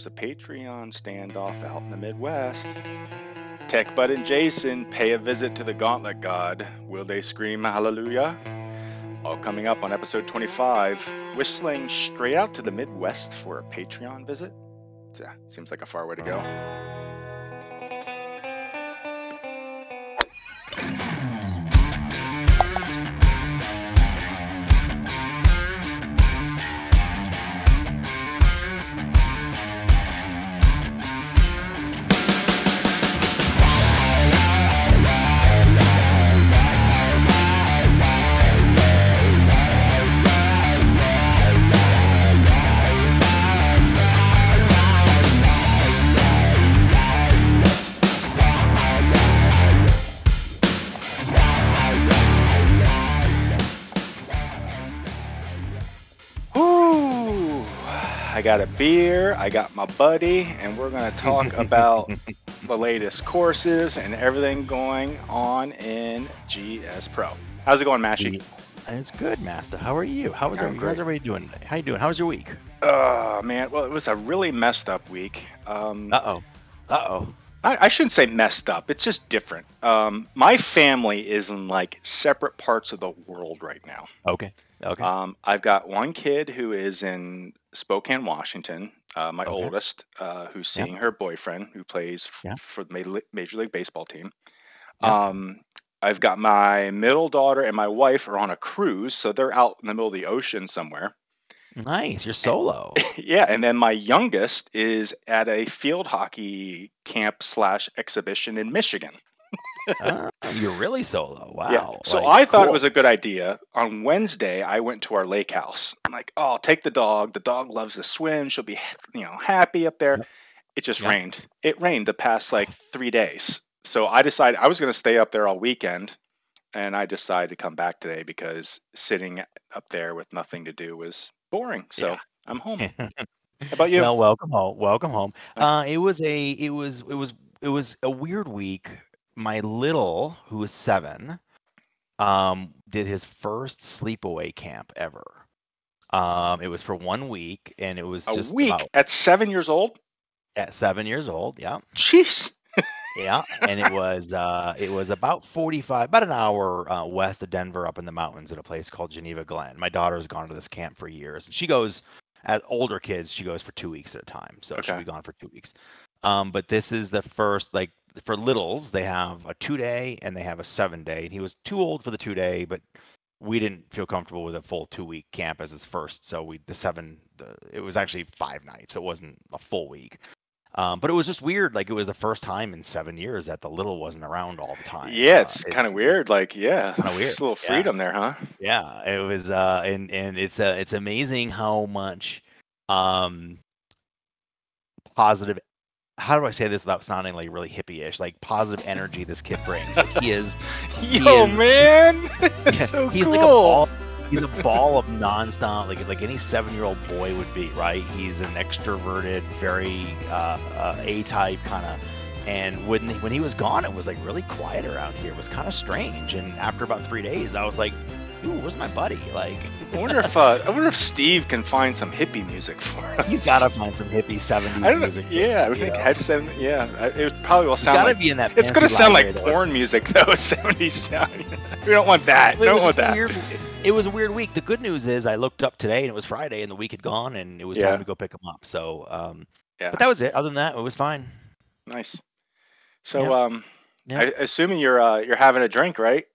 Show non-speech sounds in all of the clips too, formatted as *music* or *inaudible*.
there's a Patreon standoff out in the Midwest. Tech Bud and Jason pay a visit to the Gauntlet God. Will they scream hallelujah? All coming up on episode 25. Whistling Strait out to the Midwest for a Patreon visit? Yeah, seems like a far way to go. Got a beer, I got my buddy, and we're going to talk *laughs* about the latest courses and everything going on in GSPro. How's it going, Mashie? It's good, Masta. How are you? How was everybody, how's everybody doing today? How you doing? How was your week? Oh, man. Well, it was a really messed up week. Um, Uh oh. Uh oh. I, I shouldn't say messed up. It's just different. Um, my family is in like separate parts of the world right now. Okay. Okay. Um, I've got one kid who is in Spokane, Washington. Uh, my Okay. oldest, uh, who's Yeah. seeing her boyfriend, who plays f- Yeah. for the Major League, Baseball team. Yeah. Um, I've got my middle daughter and my wife are on a cruise, so they're out in the middle of the ocean somewhere. nice. You're solo. *laughs* yeah, and then my youngest is at a field hockey camp slash exhibition in Michigan. Ah, you're really solo. Wow. Yeah. So Like, I thought it was a good idea. On Wednesday, I went to our lake house. I'm like, oh, I'll take the dog. The dog loves to swim. She'll be, you know, happy up there. Yep. It just Yep. rained. It rained the past like three days. So I decided I was going to stay up there all weekend, and I decided to come back today because sitting up there with nothing to do was boring. So Yeah. I'm home. *laughs* How about you? Well, welcome home. Welcome home. Uh, it was a. It was. It was. It was a weird week. My little, who is seven, um, did his first sleepaway camp ever. Um, it was for one week, and it was a just week about at seven years old. at seven years old. Yeah. Jeez. Yeah, and it was uh, it was about forty five, about an hour uh, west of Denver, up in the mountains, at a place called Geneva Glen. My daughter's gone to this camp for years, and she goes at older kids. She goes for two weeks at a time, so she'll be gone for two weeks. Um, but this is the first, like for littles, they have a two day and they have a seven day. And he was too old for the two day, but we didn't feel comfortable with a full two week camp as his first, so we the seven. The, it was actually five nights. It wasn't a full week. Um, but it was just weird. Like it was the first time in seven years that the little wasn't around all the time. Yeah, Uh, it's it- kind of weird. Like, yeah, Kinda weird, Just a little yeah. freedom there, huh? Yeah, it was, uh, and and it's uh, it's amazing how much um positive. How do I say this without sounding like really hippie-ish? Like positive energy this kid brings. Like he is, *laughs* Yo, is- man, *laughs* yeah, so he's cool. like a ball. He's a ball of nonstop, like like any seven-year-old boy would be, right? He's an extroverted, very uh, uh, A-type kind of. And when he, when he was gone, it was like really quiet around here. It was kind of strange. And after about three days, I was like, "Ooh, where's my buddy?" Like, I wonder if uh, I wonder if Steve can find some hippie music for us. he's got to find some hippie '70s I don't know. music. Yeah, I would think head seven. Yeah, it probably will sound got to like. be in that. It's gonna sound like though. porn music though. *laughs* Seventies sound. we don't want that. It We don't want that. weird. It was a weird week. The good news is I looked up today and it was Friday and the week had gone and it was Yeah. time to go pick him up. So, um, Yeah, but that was it. Other than that, it was fine. nice. So, Yep. um, Yep. I, assuming you're uh, you're having a drink, right?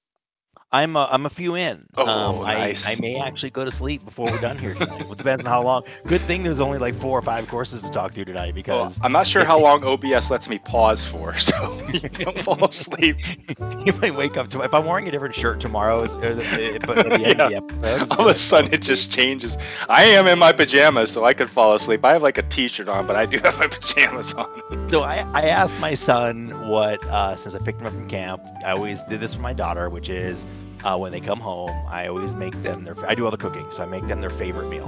I'm a, I'm a few in. Oh, um, nice. I, I may actually go to sleep before we're done here tonight. It depends on how long. Good thing there's only like four or five courses to talk through tonight Well, because I'm not sure how long OBS lets me pause for, *laughs* so you don't fall asleep. *laughs* you might wake up to. If I'm wearing a different shirt tomorrow, is- or the, at the end of the *laughs* episode, All of a sudden, it just changes. I am in my pajamas, so I could fall asleep. I have like a T-shirt on, but I do have my pajamas on. So I, I asked my son what, uh, since I picked him up from camp, I always did this for my daughter, which is uh, when they come home, I always make them their, I do all the cooking, so I make them their favorite meal.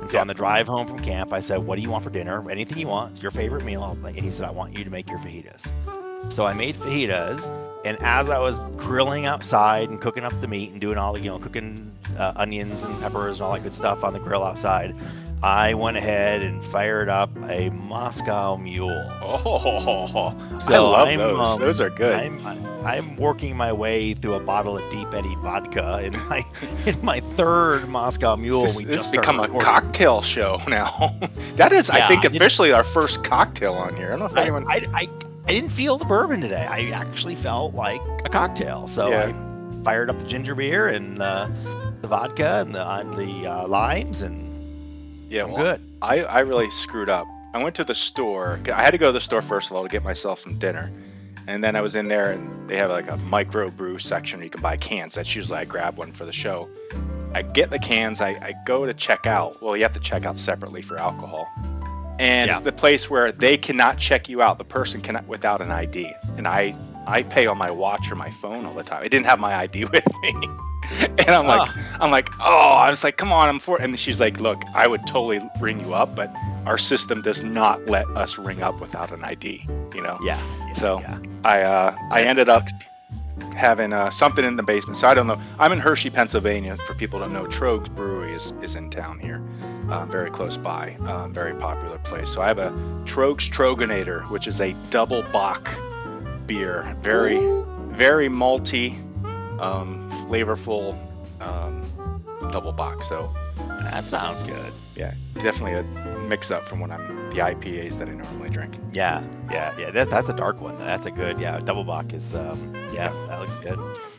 And so Yeah. on the drive home from camp, I said, what do you want for dinner? Anything you want, it's your favorite meal. And he said, I want you to make your fajitas. So I made fajitas, and as I was grilling outside and cooking up the meat and doing all the, you know, cooking uh, onions and peppers and all that good stuff on the grill outside, I went ahead and fired up a Moscow Mule. Oh, I So love I'm, those. um, those are good. I'm I'm working my way through a bottle of Deep Eddy vodka in my *laughs* in my third Moscow Mule. this we this just has become a recording. cocktail show *laughs* now. that is, I Yeah, think, I didn't- officially our first cocktail on here. I don't know if I, anyone. I, I, I didn't feel the bourbon today. I actually felt like a cocktail. So Yeah. I fired up the ginger beer and the, the vodka and the, uh, the uh, limes, and yeah, I'm well, good. I, I really screwed up. I went to the store. I had to go to the store first of all to get myself some dinner. And then I was in there and they have like a micro brew section where you can buy cans. That's usually I grab one for the show. I get the cans, I, I go to check out. Well, you have to check out separately for alcohol. And Yeah. the place where they cannot check you out. The person cannot without an ID. And I I pay on my watch or my phone all the time. I didn't have my ID *laughs* with me. and I'm like. I'm like, oh, I was like, come on, I'm for. And she's like, look, I would totally ring you up, but our system does not let us ring up without an ID. You know. yeah. yeah, So, yeah. I uh, I ended up. Having uh, something in the basement. So I don't know. I'm in Hershey, Pennsylvania. For people don't know, Tröegs Brewery is, is in town here, uh, very close by, uh, very popular place. So I have a Tröegs Troegenator, which is a double bock beer, very very malty, um, flavorful um, double bock. So That sounds good. yeah, definitely a mix up from what I'm the IPAs that I normally drink. Yeah, yeah, yeah. That, that's a dark one. That's a good. Yeah, double bock is. Um, yeah, that looks good.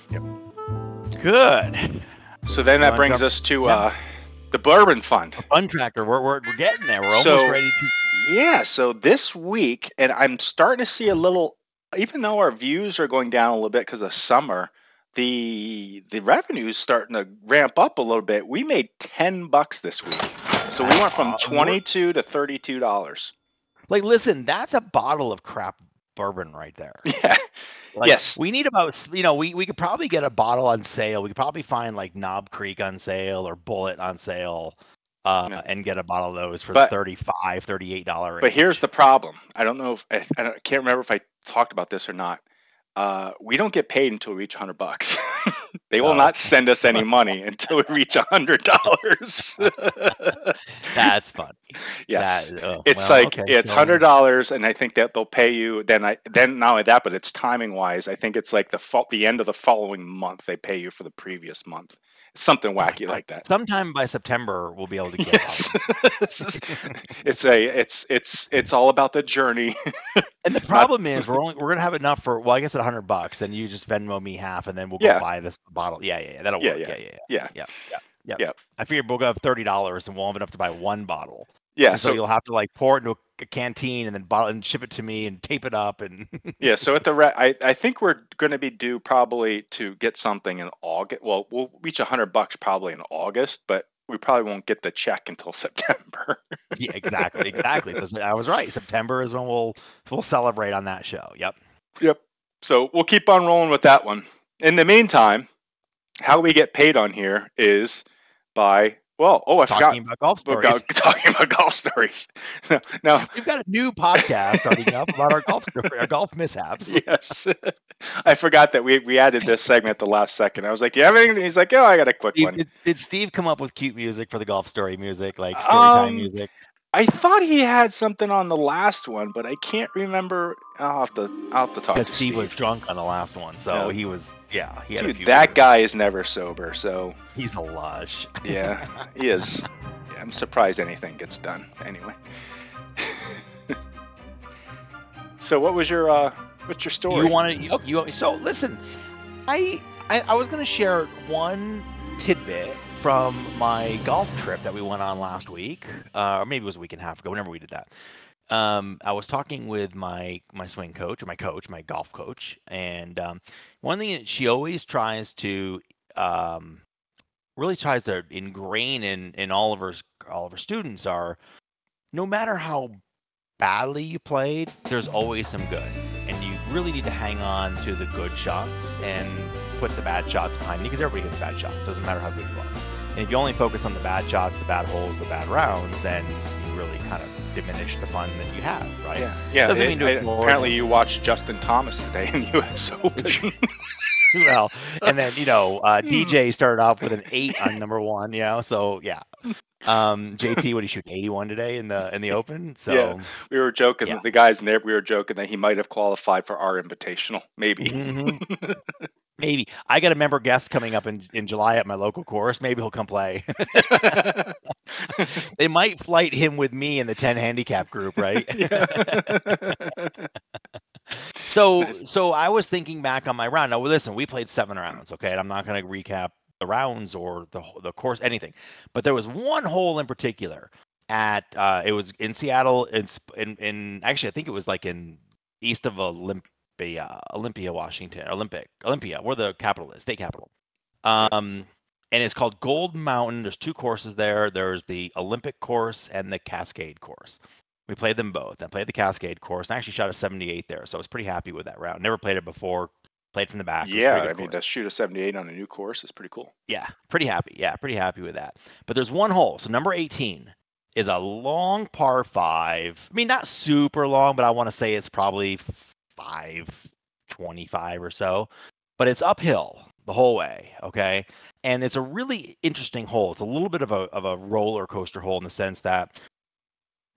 Yep. Good. So then that brings us to Yeah. uh, the Bourbon Fund. Fun tracker. We're, we're, we're getting there. We're almost So- ready to. Yeah, so this week, and I'm starting to see a little, even though our views are going down a little bit because of summer, the the revenue is starting to ramp up a little bit. We made ten bucks this week, so we went from twenty two to thirty two dollars. Like, listen, that's a bottle of crap bourbon right there. *laughs* Yeah, Like, Yes. We need about, you know, we, we could probably get a bottle on sale. We could probably find like Knob Creek on sale or Bulleit on sale uh, Yeah. and get a bottle of those for But- the 35 $38 range. but here's the problem. I don't know if I, I can't remember if I talked about this or not. Uh, we don't get paid until we reach hundred bucks. *laughs* they will not send us any money *laughs* until we reach a hundred dollars. *laughs* That's funny. yes. That- oh, It's well, like okay, it's so- hundred dollars, and I think that they'll pay you. Then I then not only that, but it's timing wise. I think it's like the the end of the following month they pay you for the previous month. Something wacky like that. Sometime by September, we'll be able to get Yes. This *laughs* it's a it's it's it's all about the journey. *laughs* And the problem is, we're only we're gonna have enough for well, I guess at hundred bucks, and you just Venmo me half, and then we'll go Yeah. buy this bottle. Yeah, yeah, yeah that'll Yeah, work. yeah. Yeah, yeah, yeah. Yeah. yeah, yeah, yeah. Yeah. I figured we'll go have thirty dollars, and we'll have enough to buy one bottle. Yeah. So, So you'll have to like pour it into a, canteen and then bottle and ship it to me and tape it up and *laughs* yeah. So at the re- I I think we're going to be due probably to get something in August. Well, we'll reach a hundred bucks probably in August, but we probably won't get the check until *laughs* September. yeah, exactly, exactly. I was right. September is when we'll we'll celebrate on that show. Yep. Yep. So we'll keep on rolling with that one. In the meantime, how we get paid on here is by well, oh, I Talking forgot. about golf stories. *laughs* talking about golf stories. *laughs* now, We've got a new podcast starting up about our golf story, our golf mishaps. *laughs* yes, I forgot that we we added this segment at the last second. I was like, "Do you have anything?" He's like, "Oh, I got a quick Steve- one." did, did Steve come up with cute music for the golf story music, like story time Um, music? I thought he had something on the last one, but I can't remember. I'll have to I'll have to talk to Because Steve was drunk on the last one, so Yeah. he was yeah. He had a Dude, that beers. guy is never sober, so He's a lush. yeah, *laughs* he is. Yeah, I'm surprised anything gets done. Anyway. *laughs* so what was your uh what's your story? You wanted you, you so listen. I, I I was gonna share one tidbit from my golf trip that we went on last week, uh, or maybe it was a week and a half ago. Whenever we did that, um, I was talking with my my swing coach or my coach, my golf coach, and um, one thing that she always tries to um, really tries to ingrain in in all of her all of her students are no matter how badly you played, there's always some good. And you really need to hang on to the good shots and put the bad shots behind you because everybody hits bad shots. Doesn't matter how good you are. And if you only focus on the bad shots, the bad holes, the bad rounds, then you really kind of diminish the fun that you have, right? Yeah, yeah. Doesn't it- mean to I- apparently, them. you watched Justin Thomas today in the U.S. Open. well, and then you know, uh, *laughs* Hmm. DJ started off with an eight on number one, you know, so yeah. Um, JT, what did he shoot? 81 today in the in the *laughs* Open. So Yeah. we were joking. Yeah. The guys in there, we were joking that he might have qualified for our invitational, maybe. Mhm. *laughs* maybe I got a member guest coming up in in July at my local course. Maybe he'll come play. *laughs* they might flight him with me in the 10 handicap group, right? *laughs* *laughs* So so I was thinking back on my round. Now listen, we played seven rounds, okay, and I'm not going to recap the rounds or the the course anything, but there was one hole in particular at uh, it was in Seattle in, in in actually I think it was like in east of Olympia, Olympia, Washington, Olympic, Olympia, where the capital is, state capital. Um, and it's called Gold Mountain. There's two courses there. There's the Olympic course and the Cascade course. We played them both. I played the Cascade course and I actually shot a 78 there, so I was pretty happy with that round. Never played it before. Played from the back. It was a yeah, I mean, course. to shoot a 78 on a new course is pretty cool. Yeah, pretty happy. Yeah, pretty happy with that. But there's one hole. So number 18 is a long par five. I mean, not super long, but I want to say it's probably five twenty-five or so. But it's uphill the whole way. Okay. And it's a really interesting hole. It's a little bit of a of a roller coaster hole in the sense that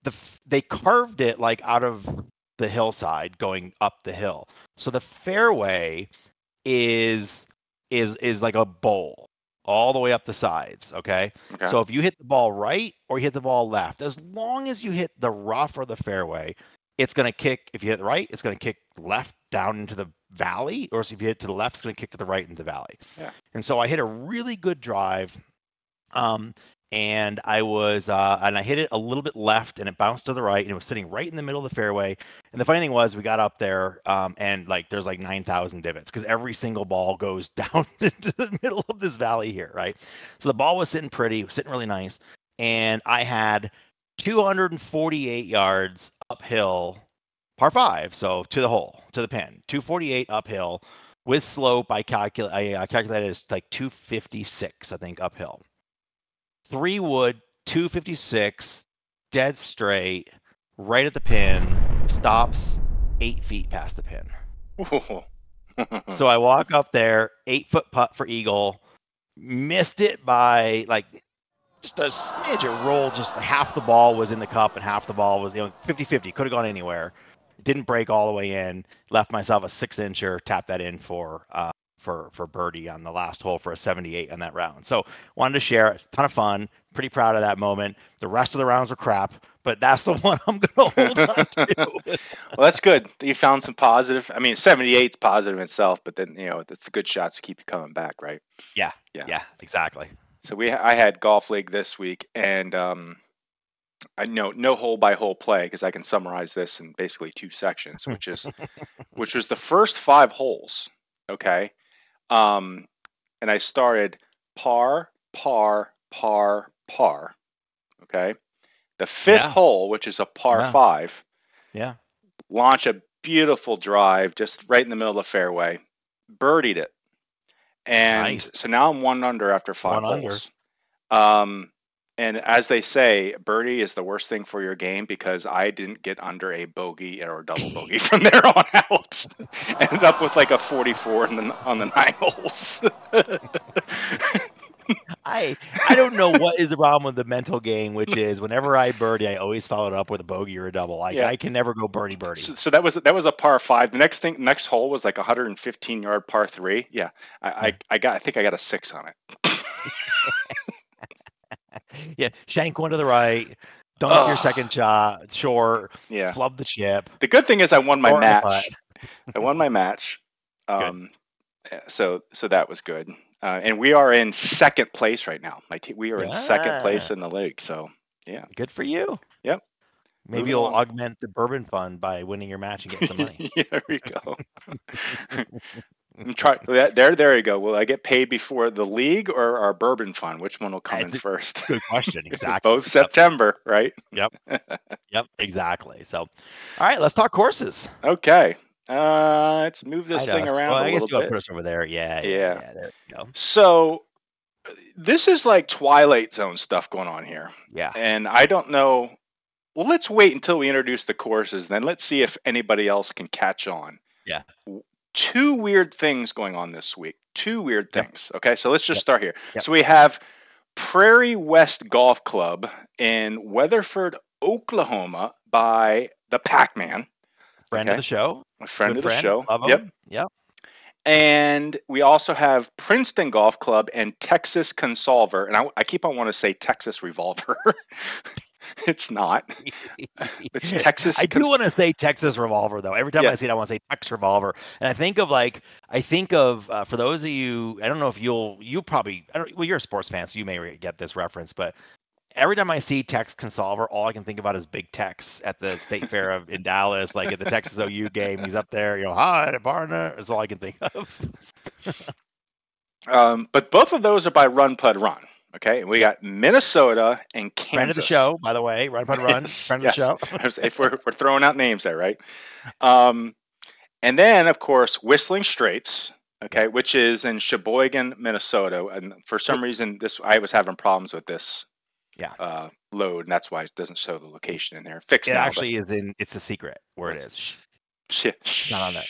the they carved it like out of the hillside going up the hill. So the fairway is is is like a bowl all the way up the sides, okay? Okay. So if you hit the ball right or you hit the ball left, as long as you hit the rough or the fairway, it's going to kick. If you hit right, it's going to kick left down into the valley, or if you hit to the left, it's going to kick to the right into the valley. Yeah. And so I hit a really good drive, um, and I was uh, and I hit it a little bit left, and it bounced to the right, and it was sitting right in the middle of the fairway. And the funny thing was, we got up there, um, and like there's like nine thousand divots because every single ball goes *laughs* down into the middle of this valley here, right? So the ball was sitting pretty, sitting really nice, and I had 248 yards uphill, par five, so to the hole, to the pin, 248 uphill with slope. I calculate, I uh, calculated it's like 256, I think, uphill. Three wood, 256, dead straight, right at the pin, stops eight feet past the pin. *laughs* So I walk up there, eight foot putt for eagle, missed it by like just a smidge. It rolled just half the ball was in the cup and half the ball was you know 50 50. Could have gone anywhere. Didn't break all the way in. Left myself a six incher, tapped that in for uh, for for birdie on the last hole for a 78 on that round. So wanted to share. It's a ton of fun. Pretty proud of that moment. The rest of the rounds were crap, but that's the *laughs* one I'm gonna *laughs* hold on to. well, that's good. You found some positive. I mean, 78 is positive in itself, but then you know, it's the good shots to keep you coming back, right? Yeah. Yeah. yeah, exactly. So we, I had golf league this week, and um, I know no hole by hole play because I can summarize this in basically two sections, which is, *laughs* which was the first five holes. Okay, um, and I started par, par, par, par. Okay, the fifth Yeah. hole, which is a par five, Yeah. launch a beautiful drive just right in the middle of the fairway, birdied it, and Nice. so now I'm one under after five One under. holes. Um, and as they say, birdie is the worst thing for your game because I didn't get under a bogey or a double bogey from there on out. *laughs* Ended up with like a 44 in the, on the nine holes. *laughs* I I don't know what is the problem with the mental game, which is whenever I birdie, I always follow it up with a bogey or a double. Like Yeah. I can never go birdie birdie. so, so that was that was a par five. The next thing, next hole was like a 115 yard par three. Yeah, I, I I got I think I got a six on it. *laughs* yeah, shank one to the right, dunk your second shot, short, Yeah. flub the chip. The good thing is I won my Or match. I won my match. *laughs* Um, uh, so so that was good. Uh, and we are in second place right now. My team, we are in second place in the league. So yeah, Good for you. Yep. Maybe Moving you'll on. augment the bourbon fund by winning your match and get some money. *laughs* there we go. I'm *laughs* try that, there. There you go. Will I get paid before the league or our bourbon fund? Which one will come That's in first? Good question. *laughs* Exactly. Both September, right? Yep. yep. Exactly. So, all right, let's talk courses. Okay. Uh, let's move this thing around well, a I guess little you want to bit. put us over there. Yeah. Yeah. Yeah. yeah there you go. So this is like Twilight Zone stuff going on here. Yeah. and I don't know. well, let's wait until we introduce the courses. Then let's see if anybody else can catch on. Yeah. Two weird things going on this week. Two weird Yep. things. Okay, so let's just Yep. start here. Yep. So we have Prairie West Golf Club in Weatherford, Oklahoma, by the Pac-Man, Friend Okay. of the show. a friend Good of the friend. show. Love yep. him. Yep. And we also have Princeton Golf Club and Texas Consolver. And I, I keep on wanting to say Texas Revolver. *laughs* it's not. *laughs* It's Texas. I do want to say Texas Revolver though. Every time Yeah. I see it, I want to say Texas Revolver, and I think of like I think of uh, for those of you, I don't know if you'll you probably I don't well you're a sports fan, so you may get this reference, but every time I see Tex Consolver, all I can think about is Big Tex at the State Fair of in Dallas, like at the Texas OU game. He's up there, you know, hi, Barna. That's all I can think of. *laughs* Um, but both of those are by Run Pud Run. Okay, we got Minnesota and Kansas. Friend of the show, by the way, Run Pud Run, Yes, friend yes. of the show. *laughs* if we're, we're throwing out names there, right? Um, and then, of course, Whistling Straits, okay, which is in Sheboygan, Minnesota. And for some reason, this I was having problems with this Yeah. uh, load, and that's why it doesn't show the location in there. Fixed It now, but- actually is in. It's a secret where it is. Shit. It's not on that.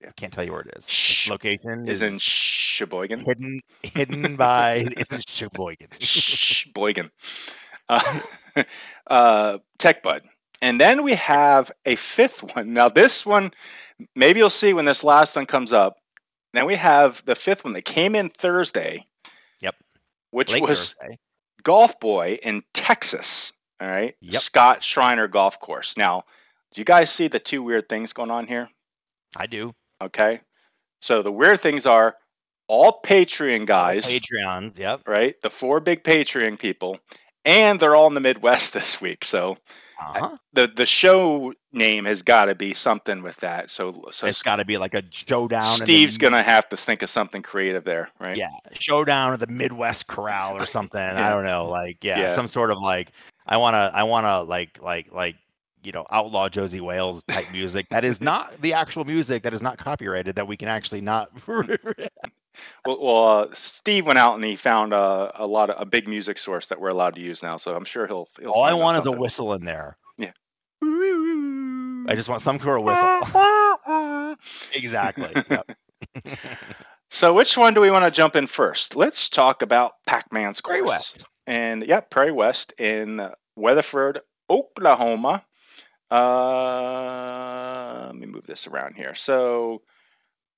Yeah. I can't tell you where it is. Its location Is is, in Sheboygan. hidden *laughs* hidden by it's in Sheboygan. Sheboygan. Uh, *laughs* uh, Tech Bud. And then we have a fifth one. Now, this one, maybe you'll see when this last one comes up. Then we have the fifth one that came in Thursday. Yep. Which Late was Thursday. Golf Boy in Texas. All right. Yep. Scott Schreiner Golf Course. Now, do you guys see the two weird things going on here? I do. Okay. So the weird things are all Patreon guys, Patreons. Yep. right? The four big Patreon people, and they're all in the Midwest *laughs* this week. So Uh-huh. the the show name has got to be something with that. So so it's got to be like a showdown. Steve's gonna have to think of something creative there, right? Yeah, showdown at the Midwest Corral or something. Yeah. I don't know. Like yeah, Yeah. some sort of like I want to I want to like like like you know outlaw Josey Wales type music that is not the actual music that is not copyrighted that we can actually not. *laughs* Well, well uh, Steve went out and he found uh, a lot of a big music source that we're allowed to use now. So I'm sure he'll. he'll All I want is a whistle in there. Yeah. I just want some sort of whistle. *laughs* exactly. *laughs* So which one do we want to jump in first? Let's talk about Pac-Man's Prairie course. West. And yeah, Prairie West in Weatherford, Oklahoma. Uh, let me move this around here. So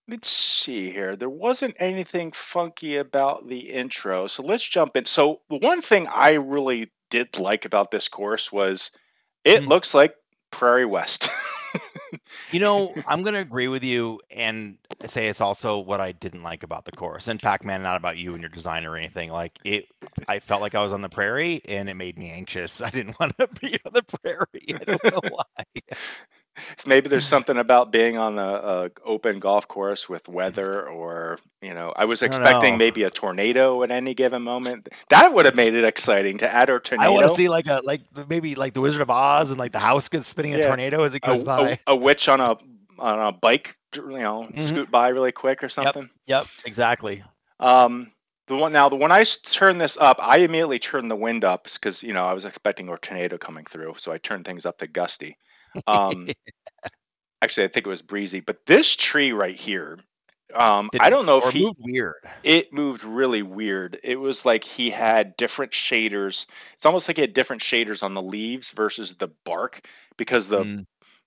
let's see here. There wasn't anything funky about the intro. So let's jump in. So the one thing I really did like about this course was it Mhm. looks like Prairie West. *laughs* You know, I'm going to agree with you and say it's also what I didn't like about the course. And Pac-Man, not about you and your design or anything. Like it, I felt like I was on the prairie, and it made me anxious. *laughs* I didn't want to be on the prairie. I don't know *laughs* why. *laughs* Maybe there's *laughs* something about being on the uh, open golf course with weather, or you know, I was expecting know. maybe a tornado at any given moment. That would have made it exciting to add a I tornado. I want to see like a like maybe like the Wizard of Oz and like the house gets spinning a tornado as it goes a- by. a witch on a on a bike, you know, Mhm. scoot by really quick or something. Yep, exactly. Um, the one now, the I turned this up, I immediately turned the wind up because you know I was expecting a tornado coming through, so I turned things up to gusty. Um, *laughs* actually, I think it was breezy, but this tree right here, um, I don't know if he moved weird. it moved really weird. It was like he had different shaders. It's almost like he had different shaders on the leaves versus the bark because the Mm,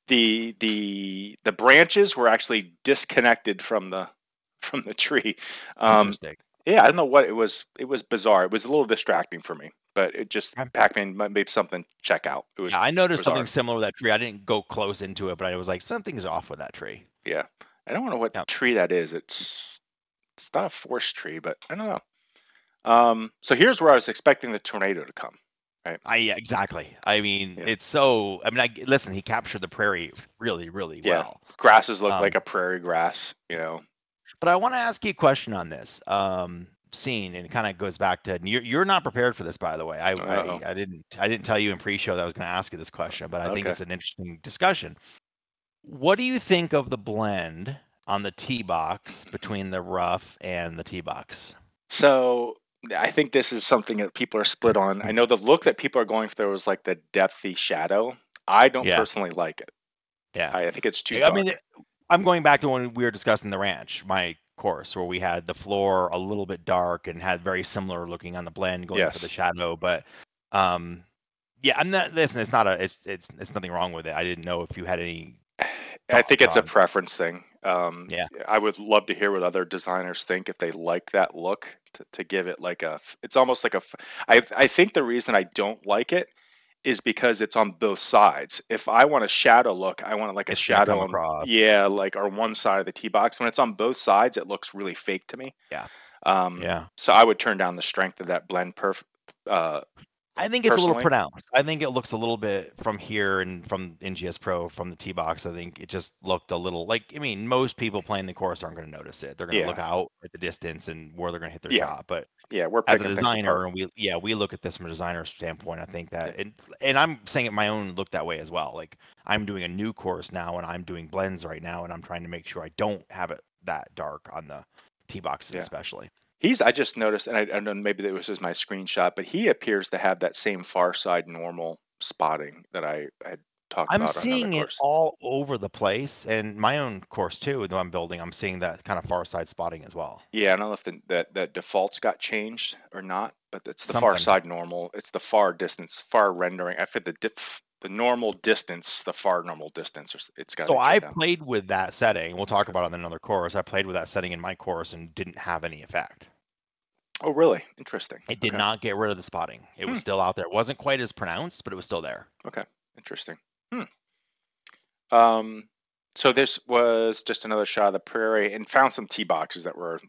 the the the branches were actually disconnected from the from the tree. Um, interesting. Yeah, I don't know what it was. It was bizarre. It was a little distracting for me, but it just. Pac-Man might be something. to Check out. It was Yeah, I noticed something similar with that tree. I didn't go close into it, but I was like, something's off with that tree. yeah. I don't know what Yep. tree that is. It's it's not a forest tree, but I don't know. Um, so here's where I was expecting the tornado to come. Right. I yeah, exactly. I mean, Yeah. it's so. I mean, I listen. He captured the prairie really, really Yeah. well. Grasses look Um, like a prairie grass, you know. But I want to ask you a question on this um, scene, and it kind of goes back to you're you're not prepared for this, by the way. I I, I didn't I didn't tell you in pre-show that I was going to ask you this question, but I think it's an interesting discussion. What do you think of the blend on the tee box between the rough and the tee box? So I think this is something that people are split on. I know the look that people are going for was like the depthy shadow. I don't Yeah. personally like it. Yeah. I, I think it's too I dark. mean, I'm going back to when we were discussing the ranch, my course, where we had the floor a little bit dark and had very similar looking on the blend going for the shadow. But um, yeah, I'm not. Listen, it's not a. It's it's it's nothing wrong with it. I didn't know if you had any. *sighs* I think it's a preference thing. Um, Yeah. I would love to hear what other designers think if they like that look to, to give it like a. It's almost like a. I I think the reason I don't like it is because it's on both sides. If I want a shadow look, I want like a It's shadow on yeah, like on one side of the tee box. When it's on both sides, it looks really fake to me. Yeah. Um, Yeah, So I would turn down the strength of that blend. Perf. Uh, I think it's a little pronounced. I think it looks a little bit from here and from NGS Pro from the T box. I think it just looked a little like. I mean, most people playing the course aren't going to notice it. They're going to Yeah. look out at the distance and where they're going to hit their Yeah. shot. But yeah, we're as a designer and we yeah we look at this from a designer standpoint i think that and, and i'm saying it my own look that way as well like i'm doing a new course now and i'm doing blends right now and i'm trying to make sure i don't have it that dark on the T boxes Yeah. especially He's. I just noticed, and I, I don't know maybe that was just my screenshot, but he appears to have that same far side normal spotting that I had talked about. i'm about. on seeing it all over the place and my own course too that i'm building i'm seeing that kind of far side spotting as well Yeah, I don't know if the, that that defaults got changed or not, but it's the far side normal. It's the far distance, far rendering. I fit the dip, the normal distance, the far normal distance. It's got. so i played with that setting we'll talk about it in another course i played with that setting in my course and didn't have any effect Oh, really? Interesting. it did Okay, not get rid of the spotting it was Hmm. still out there it wasn't quite as pronounced but it was still there Okay, Interesting. Hmm. Um. So this was just another shot of the prairie, and found some tea boxes that were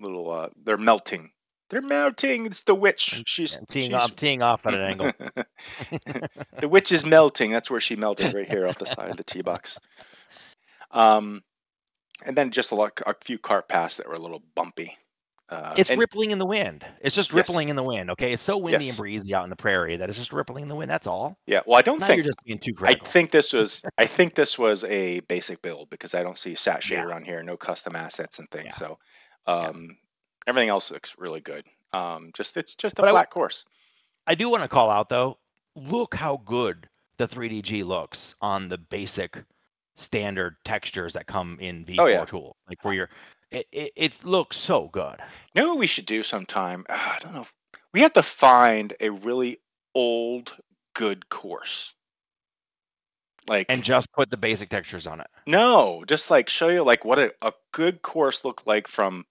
little. Uh, they're melting. They're melting. It's the witch. She's I'm teeing, she's- I'm teeing off at an angle. *laughs* *laughs* the witch is melting. That's where she melted right here off the side of the tee box. Um, and then just a, lot, a few cart paths that were a little bumpy. Uh, It's and- rippling in the wind. It's just Yes. rippling in the wind. Okay, it's so windy Yes. and breezy out in the prairie that it's just rippling in the wind. That's all. yeah. Well, I don't Now think you're just being too I think this was I think this was a basic build because I don't see sat Yeah. shader on here, no custom assets and things. Yeah. So Yeah. um, everything else looks really good. Um, just it's just a But I flat course. I do want to call out though. Look how good the 3DG looks on the basic standard textures that come in V4 Oh, yeah. tools. Like where you're, it, it, it looks so good. You know what we should do sometime? Ah, I don't know. if- We have to find a really old good course. Like And just put the basic textures on it. No, just like show you like what a, a good course looked like from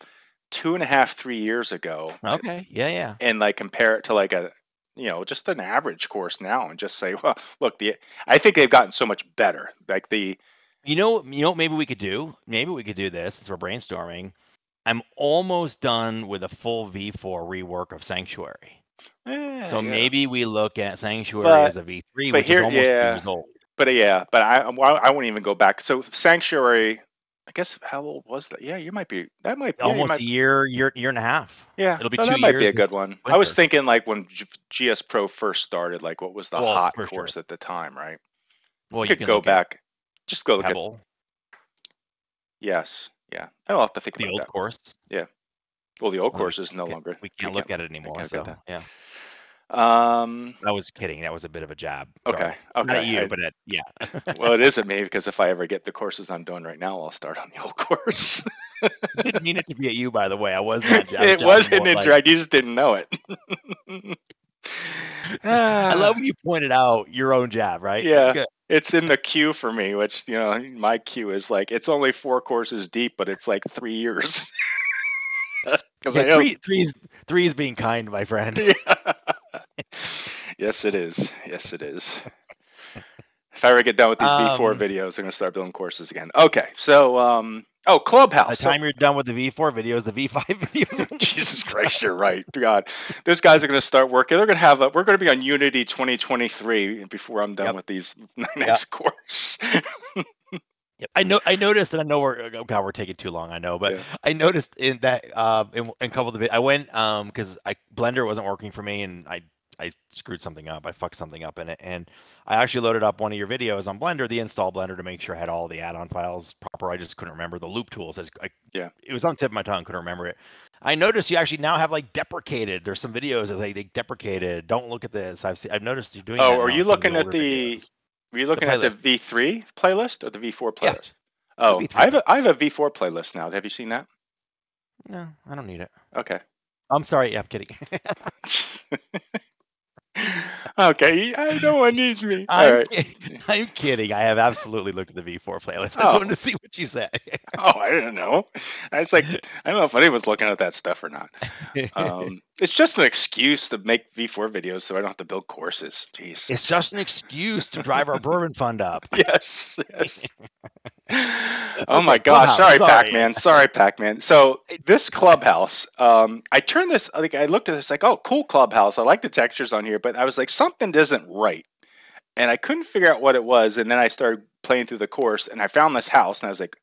two and a half, three years ago, Okay. Yeah, yeah. and like compare it to like a, you know, just an average course now, and just say, well, look, the I think they've gotten so much better. Like the You know, you know, maybe we could do. Maybe we could do this since we're brainstorming. I'm almost done with a full V4 rework of Sanctuary. eh, So yeah. maybe we look at Sanctuary But- as a V3, which here- is almost yeah. years old. but yeah, but I I I won't even go back. So Sanctuary, I guess how old was that? Yeah, you might be. That might be Almost might- a year, year, year and a half. Yeah, It'll be so two that might be a good one. I was thinking like when G- GSPro first started, like what was the Well, hot for sure. course at the time, right? Well, you you could go back. Just go look at Pebble, yes, yeah. I'll have to think the about old course. Yeah. Well, the old Well, we course is no can't- longer. We can't we look at it anymore. So yeah, Um. I was kidding. That was a bit of a jab. Okay. Sorry. Okay. Not you, I- but at, yeah. well, it isn't *laughs* me because if I ever get the courses I'm doing right now, I'll start on the old *laughs* course. didn't mean it to be at you, by the way. I was not. I it wasn't more in like-. You just didn't know it. *laughs* I love Ah, when you pointed out your own jab, right? Yeah. It's in the queue for me, which you know my queue is like it's only four courses deep, but it's like three years. Because Yeah, three, three's, three's being kind, my friend. Yeah. Yes, it is. Yes, it is. If I ever get done with these V4 Um, videos, I'm gonna start building courses again. Okay, so um, oh, By the Clubhouse. So- time you're done with the V4 videos, the V5 *laughs* videos. *laughs* Jesus Christ, you're right. God, those guys are gonna start working. They're gonna have. A, we're gonna be on Unity 2023 before I'm done Yep. with these *laughs* next course. Yep. I know. I noticed, and I know we're oh God, we're taking too long. I know, but Yeah. I noticed in that uh, in, in a couple of the I went um because I Blender wasn't working for me, and I I screwed something up. I fucked something up in it, and I actually loaded up one of your videos on Blender, the install Blender, to make sure I had all the add-on files proper. I just couldn't remember the loop tools. I, just, I Yeah. it was on the tip of my tongue. Couldn't remember it. I noticed you actually now have like deprecated. There's some videos that they, they deprecated. Don't look at this. I've seen, I've noticed you're doing. Oh, are you on some of looking at the- videos. Were you looking at the. V3 playlist or the V4 playlist? Yeah? Oh, I have a I have a V4 playlist now. Have you seen that? No, I don't need it. Okay. I'm sorry. Yeah, I'm kidding. *laughs* *laughs* okay, I, no one needs me. All I'm, right. kidding. I'm kidding. I have absolutely looked at the V4 playlist. I just Oh. wanted to see what you said. Oh, I don't know. I was like, I don't know if anyone's looking at that stuff or not. *laughs* Um, it's just an excuse to make V4 videos so I don't have to build courses. Jeez. it's just an excuse to drive our *laughs* bourbon fund up. yes. Yes. *laughs* oh my gosh! Sorry, sorry. Pac-Man. Sorry, Pac-Man. So this clubhouse, um, I turned this. Like I looked at this, like, oh, cool clubhouse. I like the textures on here, but I was like, something isn't right, and I couldn't figure out what it was. And then I started playing through the course, and I found this house, and I was like,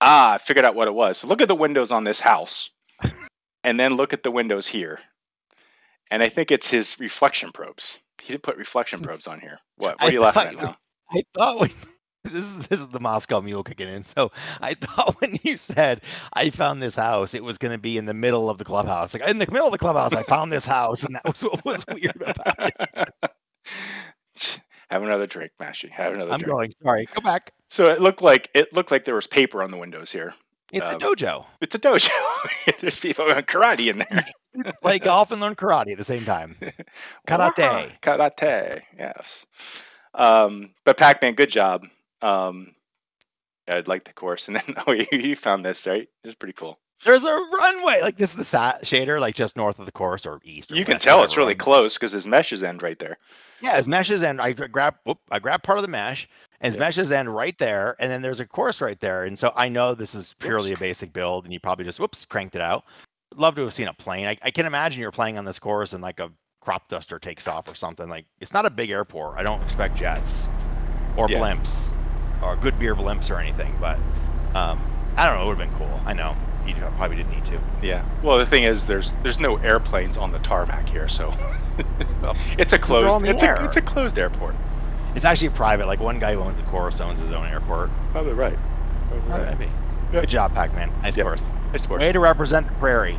ah, I figured out what it was. So look at the windows on this house, *laughs* and then look at the windows here, and I think it's his reflection probes. He didn't put reflection probes on here. What? What are you laughing at now? I thought we, *laughs* this is this is the Moscow Mule kicking in. So I thought when you said I found this house, it was going to be in the middle of the clubhouse. Like in the middle of the clubhouse, I found this house, and that was what was *laughs* weird about it. Have another drink, Mashie. Have another I'm drink. going. Sorry, go back. So it looked like it looked like there was paper on the windows here. It's Um, a dojo. It's a dojo. *laughs* There's people doing karate in there. Play golf and learn karate at the same time. *laughs* Karate. Karate. Yes. Um, but Pac-Man, good job. Um, I'd like the course, and then *laughs* oh, you, you found this right? It's pretty cool. There's a runway. Like this is the sat shader, like just north of the course or east. Or You can tell it's really um, close because his meshes end right there. Yeah, his meshes end. I gra- grab, whoop, I grab part of the mesh, and Yeah. meshes end right there, and then there's a course right there, and so I know this is purely a basic build, and you probably just whoops cranked it out. Love to have seen a plane. I, I can imagine you're playing on this course and like a crop duster takes off or something. Like it's not a big airport. I don't expect jets or Yeah. blimps or good beer blimps or anything, but um, I don't know. It would have been cool. I know you probably didn't need to. Yeah. Well, the thing is, there's there's no airplanes on the tarmac here, so *laughs* it's a closed it's a it's a closed airport. It's actually private. Like one guy who owns the course owns his own airport. Probably right. Probably right. maybe. Yeah. Good job, Pac-Man. Nice Yep. course. Nice course. Way to represent the prairie.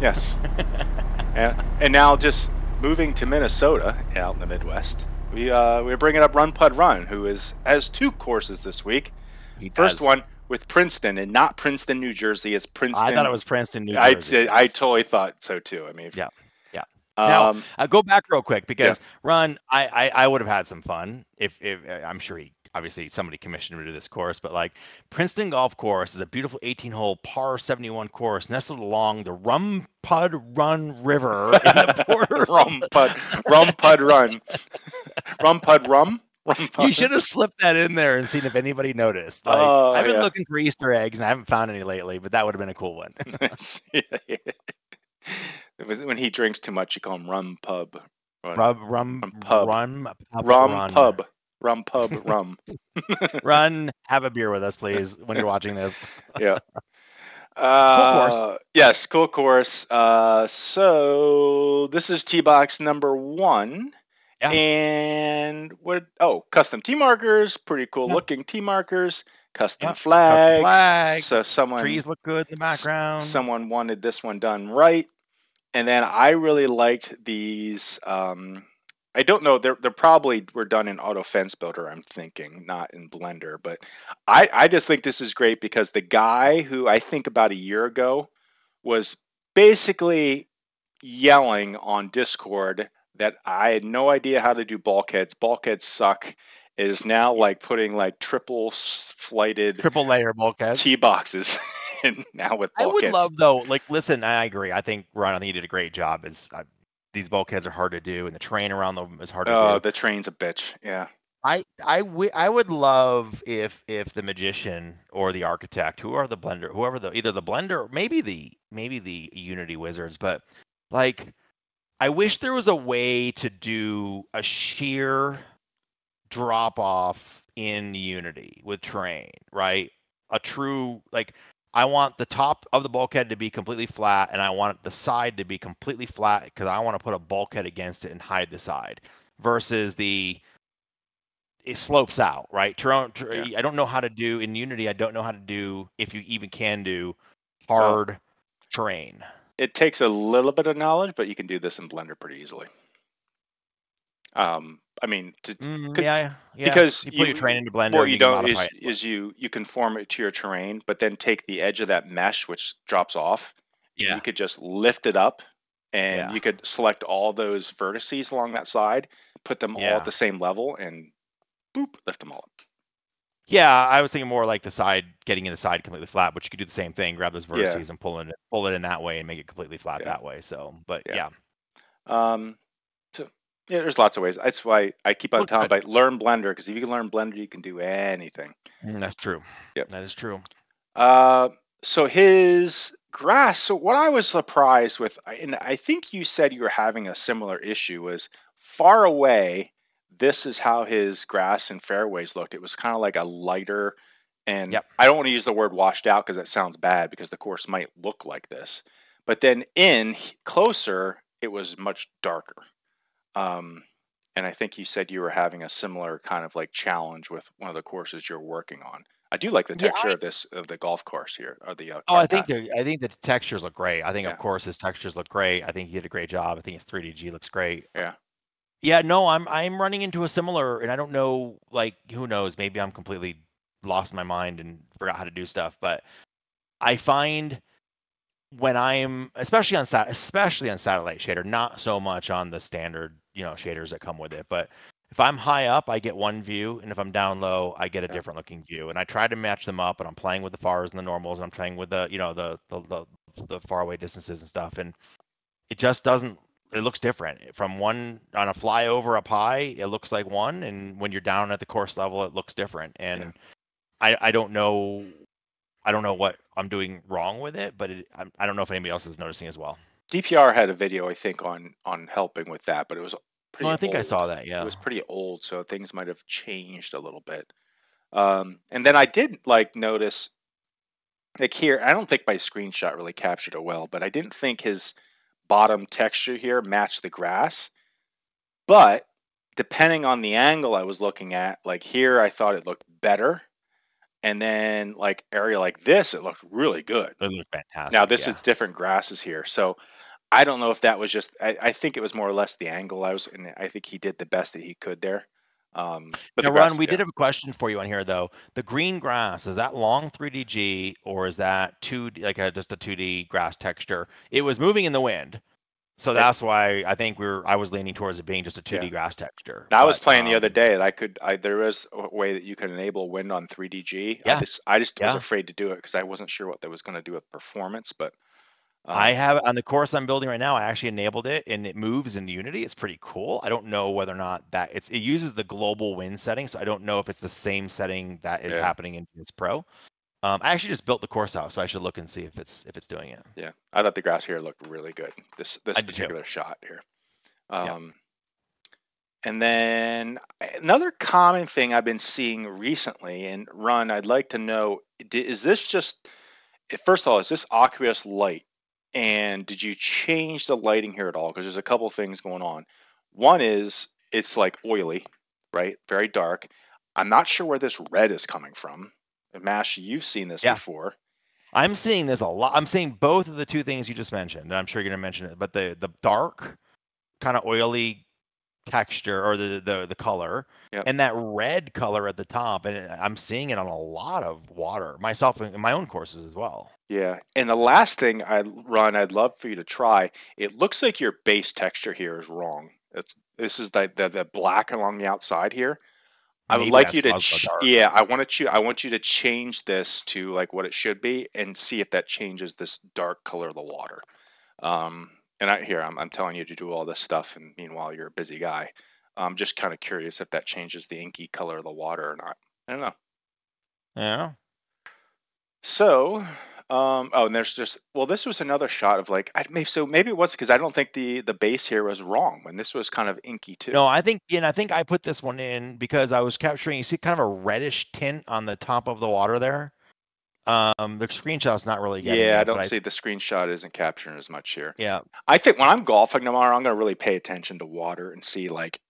Yes. *laughs* and, and now just moving to Minnesota, out in the Midwest, we uh, we're bringing up Run Pud Run, who is has two courses this week. He First does. one with Princeton, and not Princeton, New Jersey. It's Princeton. I thought it was Princeton, New Jersey. did- I totally thought so too. I mean, yeah. Now, Um, Uh, go back real quick because Ron, I, I I would have had some fun if if uh, I'm sure he obviously somebody commissioned him to do this course, but like Princeton Golf Course is a beautiful 18 hole par 71 course nestled along the Rum Pud Run River in the *laughs* border. of Rum the- Pud, *laughs* Rum Pud Run, Rum Pud Rum, Rum You should have slipped that in there and seen if anybody noticed. Like Oh, I've been yeah. looking for Easter eggs and I haven't found any lately, but that would have been a cool one. *laughs* When he drinks too much, you call him Rum Pub. Run. Rum, rum, Rum pub. rum, pub, rum run. Pub. Rum Pub *laughs* Rum. Run, have a beer with us, please, when you're watching this. *laughs* yeah. *laughs* Uh, course. Yes, cool course. Uh, so this is T box number one. Yeah. And what? Oh, custom T markers. Pretty cool Yeah. looking T markers. Custom Yeah, flags. the flag. So someone trees look good in the background. someone wanted this one done right. And then I really liked these. Um, I don't know. They're they're probably were done in Auto Fence Builder. I'm thinking, not in Blender. But I I just think this is great because the guy who I think about a year ago was basically yelling on Discord that I had no idea how to do bulkheads. Bulkheads suck. Is now like putting like triple flighted triple layer bulkheads. T boxes, *laughs* *laughs* and now with I would love though. Like, listen, I agree. I think Ron, I think you did a great job. Is uh, these bulkheads are hard to do, and the train around them is hard to Oh, do. the train's a bitch. Yeah. I I wi- I would love if if the magician or the architect, who are the blender, whoever the either the blender, maybe the maybe the Unity wizards, but like I wish there was a way to do a sheer drop off in Unity with terrain, right? A true like I want the top of the bulkhead to be completely flat and I want the side to be completely flat because I want to put a bulkhead against it and hide the side versus the it slopes out, right? Ter- Yeah. I don't know how to do in Unity. I don't know how to do if you even can do hard terrain. it takes a little bit of knowledge, but you can do this in Blender pretty easily. Um, I mean, to, Mm, yeah, yeah. because you put your you- terrain into Blender. what and you don't is, modify it. is you you conform it to your terrain, but then take the edge of that mesh which drops off. Yeah. You could just lift it up, and Yeah. you could select all those vertices along that side, put them all at the same level, and boop, lift them all up. Yeah, I was thinking more like the side, getting in the side completely flat, but you could do the same thing, grab those Yeah. vertices and pull it, pull it in that way and make it completely flat Yeah. that way. So, but Yeah. yeah, Um, yeah, there's lots of ways. That's why I keep on telling everybody learn Blender because if you can learn Blender, you can do anything. Mm, that's true. Yep. That is true. Uh, so his grass. So what I was surprised with, and I think you said you were having a similar issue, was far away. This is how his grass and fairways looked. It was kind of like a lighter, and Yep. I don't want to use the word washed out because that sounds bad because the course might look like this. But then in closer, it was much darker. Um, and I think you said you were having a similar kind of like challenge with one of the courses you're working on. I do like the Yeah, texture I- of this of the golf course here, or the. Uh, Oh, I think the I think the textures look great. I think Yeah. of course his textures look great. I think he did a great job. I think his 3DG looks great. Yeah. Yeah, no, I'm I'm running into a similar, and I don't know, like who knows? Maybe I'm completely lost my mind and forgot how to do stuff. But I find when I'm, especially on sat, especially on satellite shader, not so much on the standard, you know, shaders that come with it. But if I'm high up, I get one view, and if I'm down low, I get a Yeah. different looking view. And I try to match them up, and I'm playing with the fars and the normals, and I'm playing with the, you know, the the the, the far away distances and stuff, and it just doesn't it looks different from one on a flyover up high it looks like one and when you're down at the course level it looks different and Yeah. i i don't know i don't know what i'm doing wrong with it but it, I'm, i don't know if anybody else is noticing as well DPR had a video, I think, on on helping with that, but it was pretty. no i think i saw that yeah It was pretty old, so things might have changed a little bit. Um, and then I did like notice, like here, I don't think my screenshot really captured it well, but I didn't think his bottom texture here matched the grass. But depending on the angle I was looking at, like here, I thought it looked better. And then like area like this, it looked really good. it looks fantastic Now this yeah. is different grasses here, so I don't know if that was just. I, I think it was more or less the angle I was, and I think he did the best that he could there. Um, but now the ron we yeah. did have a question for you on here though the green grass is that long 3dg or is that 2d like a just a 2d grass texture it was moving in the wind so that's why i think we are i was leaning towards it being just a 2d Yeah. grass texture I was playing the other um, day, and I could. I there was a way that you could enable wind on 3DG. I Yeah. just I just was afraid to do it because I wasn't sure what that was going to do with performance. But um, I have on the course I'm building right now. I actually enabled it, and it moves in Unity. It's pretty cool. I don't know whether or not that it's it uses the global wind setting, so I don't know if it's the same setting that is Yeah. happening in GS Pro. Um, I actually just built the course out, so I should look and see if it's if it's doing it. yeah, I thought the grass here looked really good. This this I particular shot here. Yeah. Um, And then another common thing I've been seeing recently, and Run, I'd like to know, is this just, first of all, is this Aquas light? And did you change the lighting here at all? Because there's a couple things going on. One is it's like oily, right? Very dark. I'm not sure where this red is coming from. And Mash, you've seen this Yeah. before. I'm seeing this a lot. I'm seeing both of the two things you just mentioned. and I'm sure you're gonna mention it, but the the dark, kind of oily texture or the the the color, Yep. and that red color at the top, and I'm seeing it on a lot of water myself in my own courses as well. Yeah. And the last thing I run, I'd love for you to try. It looks like your base texture here is wrong. It's this is the the, the black along the outside here. I would Maybe like you to ch- yeah, I want to you I want you to change this to like what it should be and see if that changes this dark color of the water. Um and I here I'm I'm telling you to do all this stuff and meanwhile you're a busy guy. I'm just kind of curious if that changes the inky color of the water or not. I don't know. Yeah. So, um, oh, and there's just well, this was another shot of like I maybe so maybe it was because I don't think the the base here was wrong when this was kind of inky too. No, I think, and I think I put this one in because I was capturing. You see, kind of a reddish tint on the top of the water there. Um, the screenshot's not really getting. yeah, it, I don't see the screenshot isn't capturing as much here. Yeah, I think when I'm golfing tomorrow, I'm gonna really pay attention to water and see like,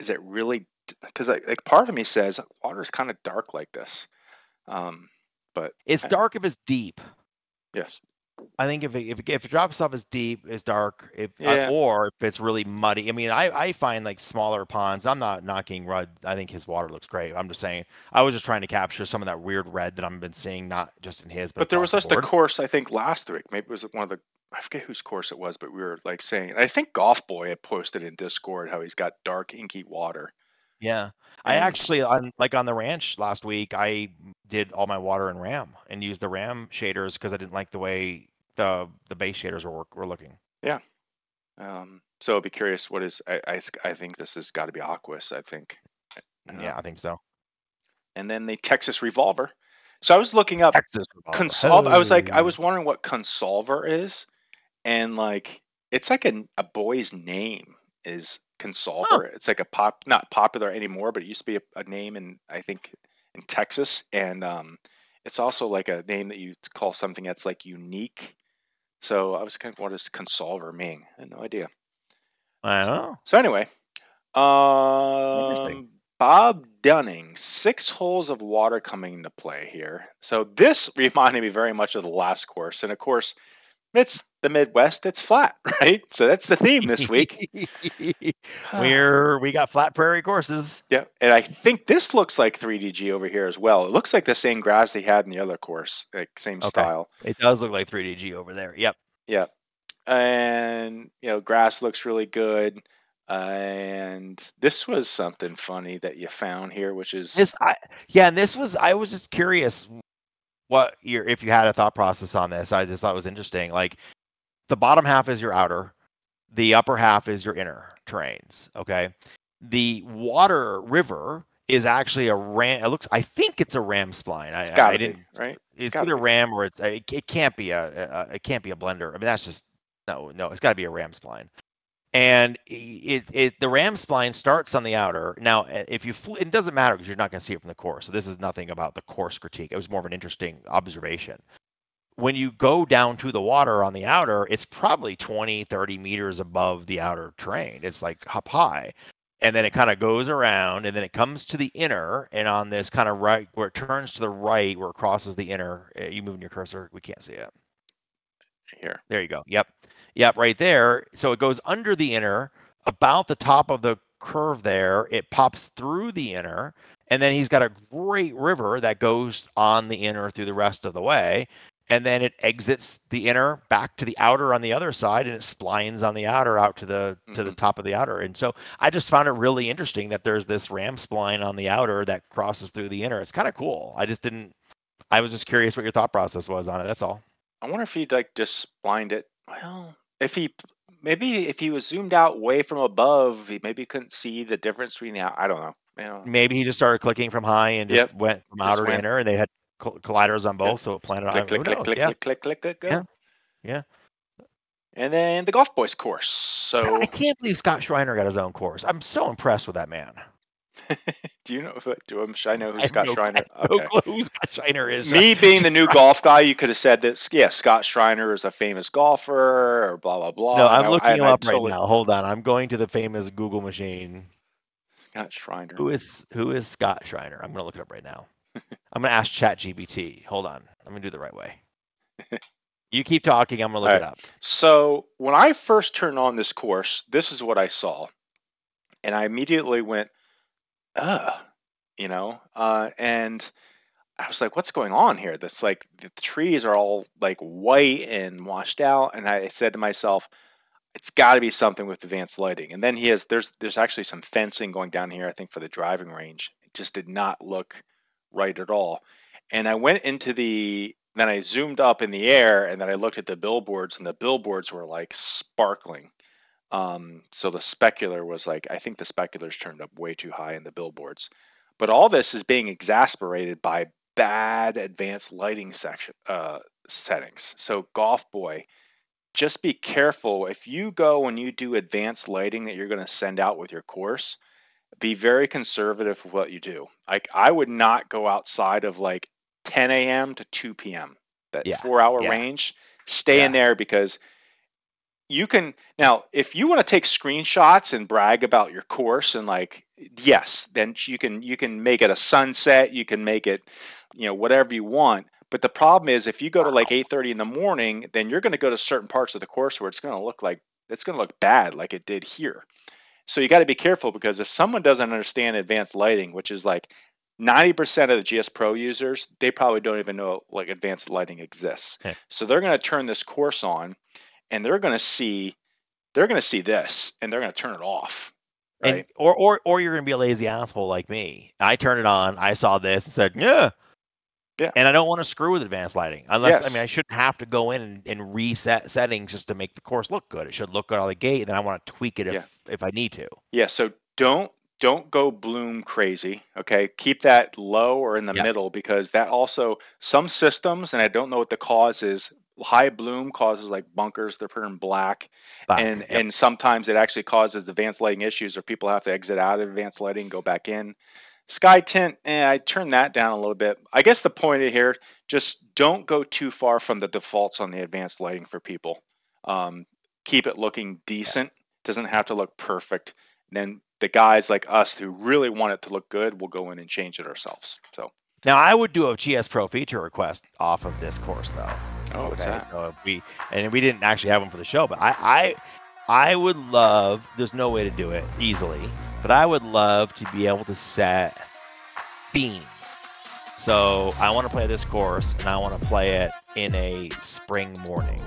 is it really? Because like, like part of me says water is kind of dark like this. Um, but it's I- dark if it's deep. yes, I think if it, if it, if it drops off as deep, as dark, if uh, or if it's really muddy. I mean, I I find like smaller ponds. I'm not knocking Rudd. I think his water looks great. I'm just saying. I was just trying to capture some of that weird red that I've been seeing, not just in his, but, But there was just the a course I think last week. Maybe it was one of the I forget whose course it was, but we were like saying. I think Golf Boy had posted in Discord how he's got dark inky water. Yeah, I actually on like on the ranch last week, I did all my water in RAM and used the RAM shaders because I didn't like the way the the base shaders were were looking. Yeah. Um, so I'd be curious what is I I, I think this has got to be Aquas. I think. Uh, Yeah, I think so. And then the Texas Revolver. So I was looking up Texas Revolver. Consolver. I was like, I was wondering what Consolver is, and like, it's like a, a boy's name is Consolver. It's like a pop, not popular anymore, but it used to be a, a name in I think in Texas, and um, it's also like a name that you call something that's like unique. So I was kind of, what does Consolver mean? I had no idea. I don't know. So anyway, um, Bob Dunning, six holes of water coming into play here. So this *laughs* reminded me very much of the last course, and of course, it's the Midwest. It's flat, *laughs* right? So that's the theme this week. *laughs* We're we got flat prairie courses. yeah, and I think this looks like 3DG over here as well. It looks like the same grass they had in the other course, like same Okay. style. It does look like 3DG over there. Yep. Yeah, and you know, grass looks really good. and this was something funny that you found here, which is This I yeah, and this was I was just curious what your if you had a thought process on this. I just thought it was interesting. Like the bottom half is your outer, the upper half is your inner terrains. Okay. The water river is actually a ram. It looks. I think it's a ram spline. I, it's I, I be, didn't. right. It's either be. ram or it's. It, it can't be a, a. It can't be a blender. I mean, that's just no, no. It's got to be a ram spline. And it, it the ram spline starts on the outer. Now, if you fl- it doesn't matter because you're not going to see it from the course. So this is nothing about the course critique. It was more of an interesting observation. When you go down to the water on the outer, it's probably 20, 30 meters above the outer terrain. It's like up high. And then it kind of goes around and then it comes to the inner and on this kind of right where it turns to the right where it crosses the inner. uh, You moving your cursor? We can't see it. Here. There you go. Yep. Yep, right there. So it goes under the inner, about the top of the curve there. It pops through the inner, and then he's got a great river that goes on the inner through the rest of the way. And then it exits the inner back to the outer on the other side, and it splines on the outer out to the to the Mhm. top of the outer. And so I just found it really interesting that there's this ram spline on the outer that crosses through the inner. It's kind of cool. I just didn't. I was just curious what your thought process was on it. That's all. I wonder if he'd like just blind it. Well, if he maybe if he was zoomed out way from above, he maybe couldn't see the difference between the. I don't know. You know, maybe he just started clicking from high and just Yep, went from outer to inner, and they had col- colliders on both, Yep. so it planted click, on. click, click, click, yeah. click, click, click, click. Yeah. Yeah. And then the golf boys course. So I can't believe Scott Schreiner got his own course. I'm so impressed with that man. *laughs* do you know? who- Do I'm, I know I who have Scott no- Schreiner? I No Okay. clue who Scott Schreiner is. Me *laughs* being the new golf guy, you could have said that. Yeah, Scott Schreiner is a famous golfer, or blah blah blah. no, I'm I- looking I- him I up right now. Hold on, I'm going to the famous Google machine. Scott Schreiner. Who is who is Scott Schreiner? I'm gonna look it up right now. *laughs* I'm gonna ask ChatGPT. Hold on, I'm going to do it the right way. *laughs* You keep talking. I'm gonna look All it right. up. So when I first turned on this course, this is what I saw, and I immediately went, "Ugh," you know, uh, and I was like, "What's going on here?" This like the trees are all like white and washed out, and I said to myself, "It's got to be something with advanced lighting." And then he has there's there's actually some fencing going down here, I think, for the driving range. It just did not look right at all. And I went into the then I zoomed up in the air and then I looked at the billboards and the billboards were like sparkling. Um, so the specular was like, I think the speculars turned up way too high in the billboards. But all this is being exasperated by bad advanced lighting section uh, settings. So Golf Boy, just be careful if you go and you do advanced lighting that you're going to send out with your course. Be very conservative with what you do. Like I would not go outside of like 10 a.m. to 2 p.m. That Yeah, four hour yeah. range. Stay in there because you can now if you want to take screenshots and brag about your course and like yes then you can you can make it a sunset you can make it you know whatever you want But the problem is if you go to like 8:30 in the morning, then you're going to go to certain parts of the course where it's going to look like it's going to look bad like it did here. So you got to be careful because if someone doesn't understand advanced lighting, which is like 90% of the GS Pro users, they probably don't even know like advanced lighting exists. Okay. So they're going to turn this course on and they're going to see they're going to see this and they're going to turn it off. Right? And or or or you're gonna be a lazy asshole like me. I turned it on, I saw this and said, Yeah. Yeah. And I don't want to screw with advanced lighting. Unless I mean I shouldn't have to go in and, and reset settings just to make the course look good. It should look good out of the gate, and then I want to tweak it if Yeah. if I need to. Yeah, so don't don't go bloom crazy, okay? Keep that low or in the Yeah. middle because that also some systems and I don't know what the cause is. High bloom causes like bunkers, they're turning black, Back. and Yep. and sometimes it actually causes advanced lighting issues or people have to exit out of advanced lighting and go back in. Sky tint, eh, I turn that down a little bit. I guess the point of here, just don't go too far from the defaults on the advanced lighting for people. Um, keep it looking decent. Doesn't have to look perfect. And then the guys like us who really want it to look good will go in and change it ourselves. So, Now I would do a GS Pro feature request off of this course though. Oh, that? So if we and we didn't actually have them for the show, but I I I would love. There's no way to do it easily, but I would love to be able to set themes. So I want to play this course, and I want to play it in a spring morning.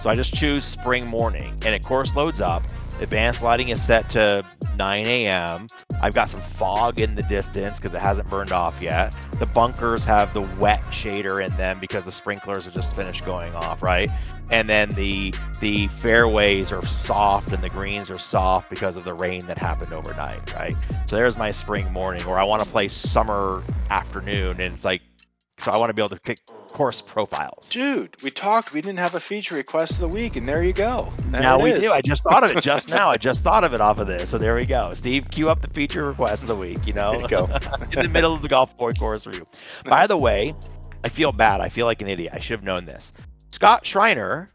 So I just choose spring morning, and it course loads up. Advanced lighting is set to 9 a.m. I've got some fog in the distance because it hasn't burned off yet. The bunkers have the wet shader in them because the sprinklers are just finished going off, right? And then the the fairways are soft and the greens are soft because of the rain that happened overnight, right? So there's my spring morning, or I want to play summer afternoon, and it's like, so I want to be able to pick course profiles. Dude, we talked. We didn't have a feature request of the week, and there you go. There now we is. do. I just thought of it just now. I just thought of it off of this. So there we go. Steve, cue up the feature request of the week. You know, There you go. *laughs* in the middle of the golf boy course review. By the way, I feel bad. I feel like an idiot. I should have known this. Scott Schreiner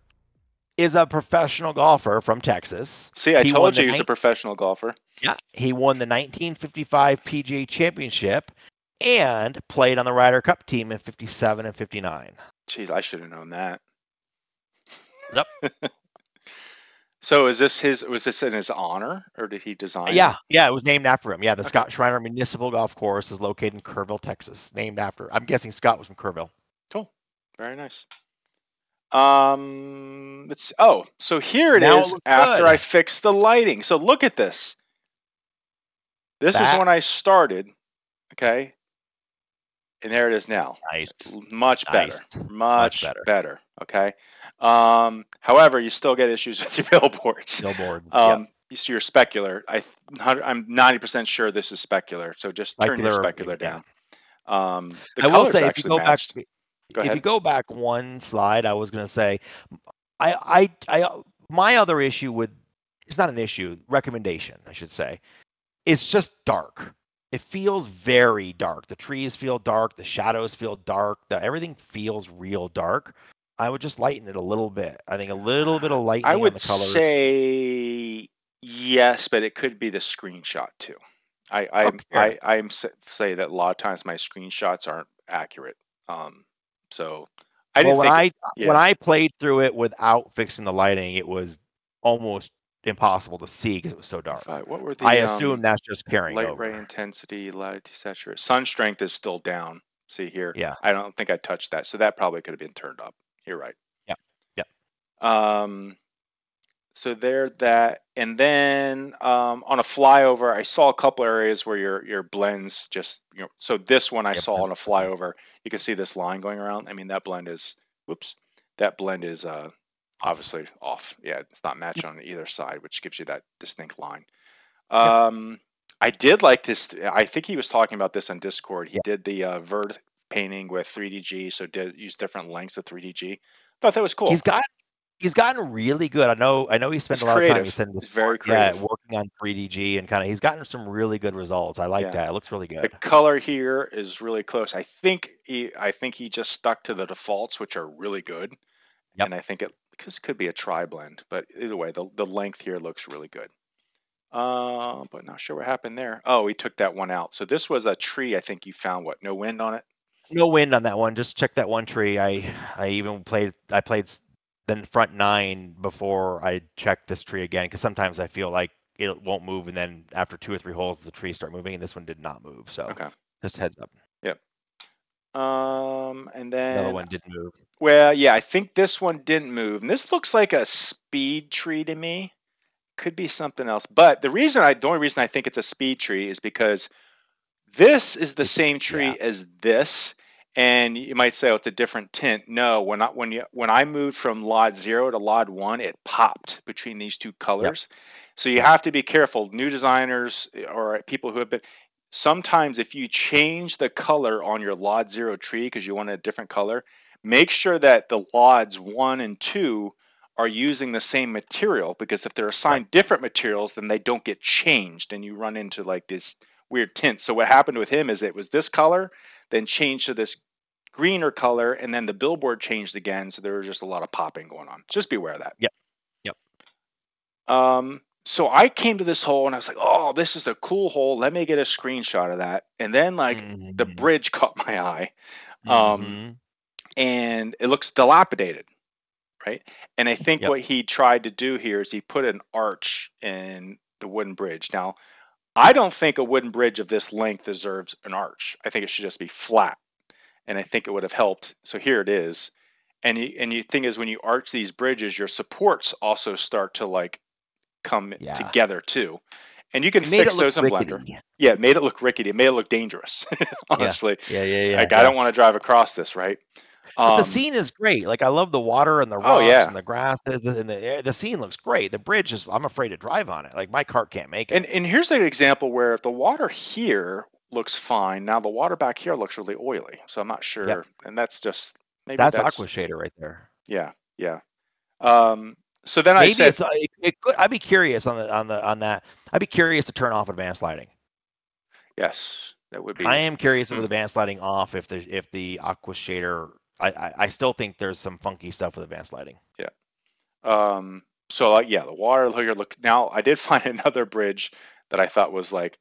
is a professional golfer from Texas. See, I He told you he's a professional golfer. Yeah, he won the 1955 PGA Championship and played on the Ryder Cup team in 57 and 59. Jeez, I should have known that. Yep. *laughs* so is this his? Was this in his honor, or did he design? it? Yeah, yeah, it was named after him. Yeah, the Scott Schreiner Municipal Golf Course is located in Kerrville, Texas. Named after. I'm guessing Scott was from Kerrville. Cool. Very nice. Um, let's. Oh, so here it is Now it after good. I fixed the lighting. So look at this. This is when I started. Okay. And there it is now. Nice. Much better. Nice. Much, better. better. Okay. Um, however, you still get issues *laughs* with your billboards. Billboards. yeah. Um, so you're specular. I, I'm 90% sure this is specular. So just turn your Specular, specular yeah. down. Um, the I will say if you go back. Go if you go back one slide, I was going to say, I, I, I, my other issue with it's not an issue, recommendation, I should say. It's just dark. It feels very dark. The trees feel dark. The shadows feel dark. The, everything feels real dark. I would just lighten it a little bit. I think a little bit of lightening I on would the colors. say yes, but it could be the screenshot too. I I Okay. I I'm say that a lot of times my screenshots aren't accurate. Um, so I well, didn't when think. I yeah. when I played through it without fixing the lighting, it was almost impossible to see because it was so dark. what were the? I um, assume that's just carrying light over. ray intensity, latitude, saturation. Sun strength is still down. See here. Yeah. I don't think I touched that, so that probably could have been turned up. You're right. Yeah, yeah. Um, so there that, and then um, on a flyover, I saw a couple areas where your your blends just you know. So this one I Yeah, saw on a flyover, you can see this line going around. I mean that blend is, whoops, that blend is uh obviously off. Yeah, it's not matched on either side, which gives you that distinct line. Yeah. Um, I did like this. I think he was talking about this on Discord. He Yeah. did the uh, vert painting with 3DG, so did use different lengths of 3DG. Thought that was cool. He's got he's gotten really good. I know I know he spent He's a lot of time creative. said in this very yeah, working on 3DG and kind of he's gotten some really good results. I like Yeah. that. It looks really good. the color here is really close. I think he, I think he just stuck to the defaults, which are really good. Yep. And I think it this could be a tri blend, but either way, the the length here looks really good. Uh, but not sure what happened there. Oh, he took that one out. So this was a tree. I think you found what? No wind on it. no wind on that one. Just check that one tree. I I even played. I played s- the front nine before I checked this tree again because sometimes I feel like it won't move, and then after two or three holes, the trees start moving, and this one did not move. So Okay. just heads up. Um, and then Another one didn't move. Well, yeah, I think this one didn't move. And this looks like a speed tree to me. Could be something else. But the reason I, the only reason I think it's a speed tree is because this is the same tree yeah. as this. And you might say, oh, it's a different tint. No, when I, when you, when I moved from LOD zero to LOD one, it popped between these two colors. So you have to be careful. New designers or people who have been, sometimes if you change the color on your LOD zero tree because you want a different color, make sure that the lods one and two are using the same material because if they're assigned different materials then they don't get changed and you run into like this weird tint. So what happened with him is it was this color then changed to this greener color and then the billboard changed again. So there was just a lot of popping going on. Just be aware of that. Yep. Yep. um so i came to this hole and i was like oh this is a cool hole let me get a screenshot of that and then like the Mhm. bridge *laughs* caught my eye um, Mhm. and it looks dilapidated, right? And I think Yep. what he tried to do here is he put an arch in the wooden bridge. Now, I don't think a wooden bridge of this length deserves an arch. I think it should just be flat, and I think it would have helped. So here it is, and you, and you thing is when you arch these bridges, your supports also start to like come Yeah. together too, and you can It fix those in Blender. Yeah, it made it look rickety. It made it look dangerous. *laughs* Honestly, Yeah, yeah, yeah. like yeah. I don't want to drive across this, right? But the Um, scene is great. Like I love the water and the Oh, rocks yeah. and the grass and the, the the scene looks great. The bridge is I'm afraid to drive on it. Like my cart can't make it. And and here's an example where the water here looks fine. Now the water back here looks really oily. So I'm not sure. And that's just maybe that's, that's, Aqua Shader right there. Yeah, yeah. Um so then I Maybe said it's uh, it, it could, I'd be curious on the on the on that. I'd be curious to turn off advanced lighting. yes, that would be I am curious with Hmm. advanced lighting off if the if the Aqua Shader. I, I I still think there's some funky stuff with advanced lighting. Yeah. Um so uh, yeah, the water here look now I did *laughs* find another bridge that I thought was like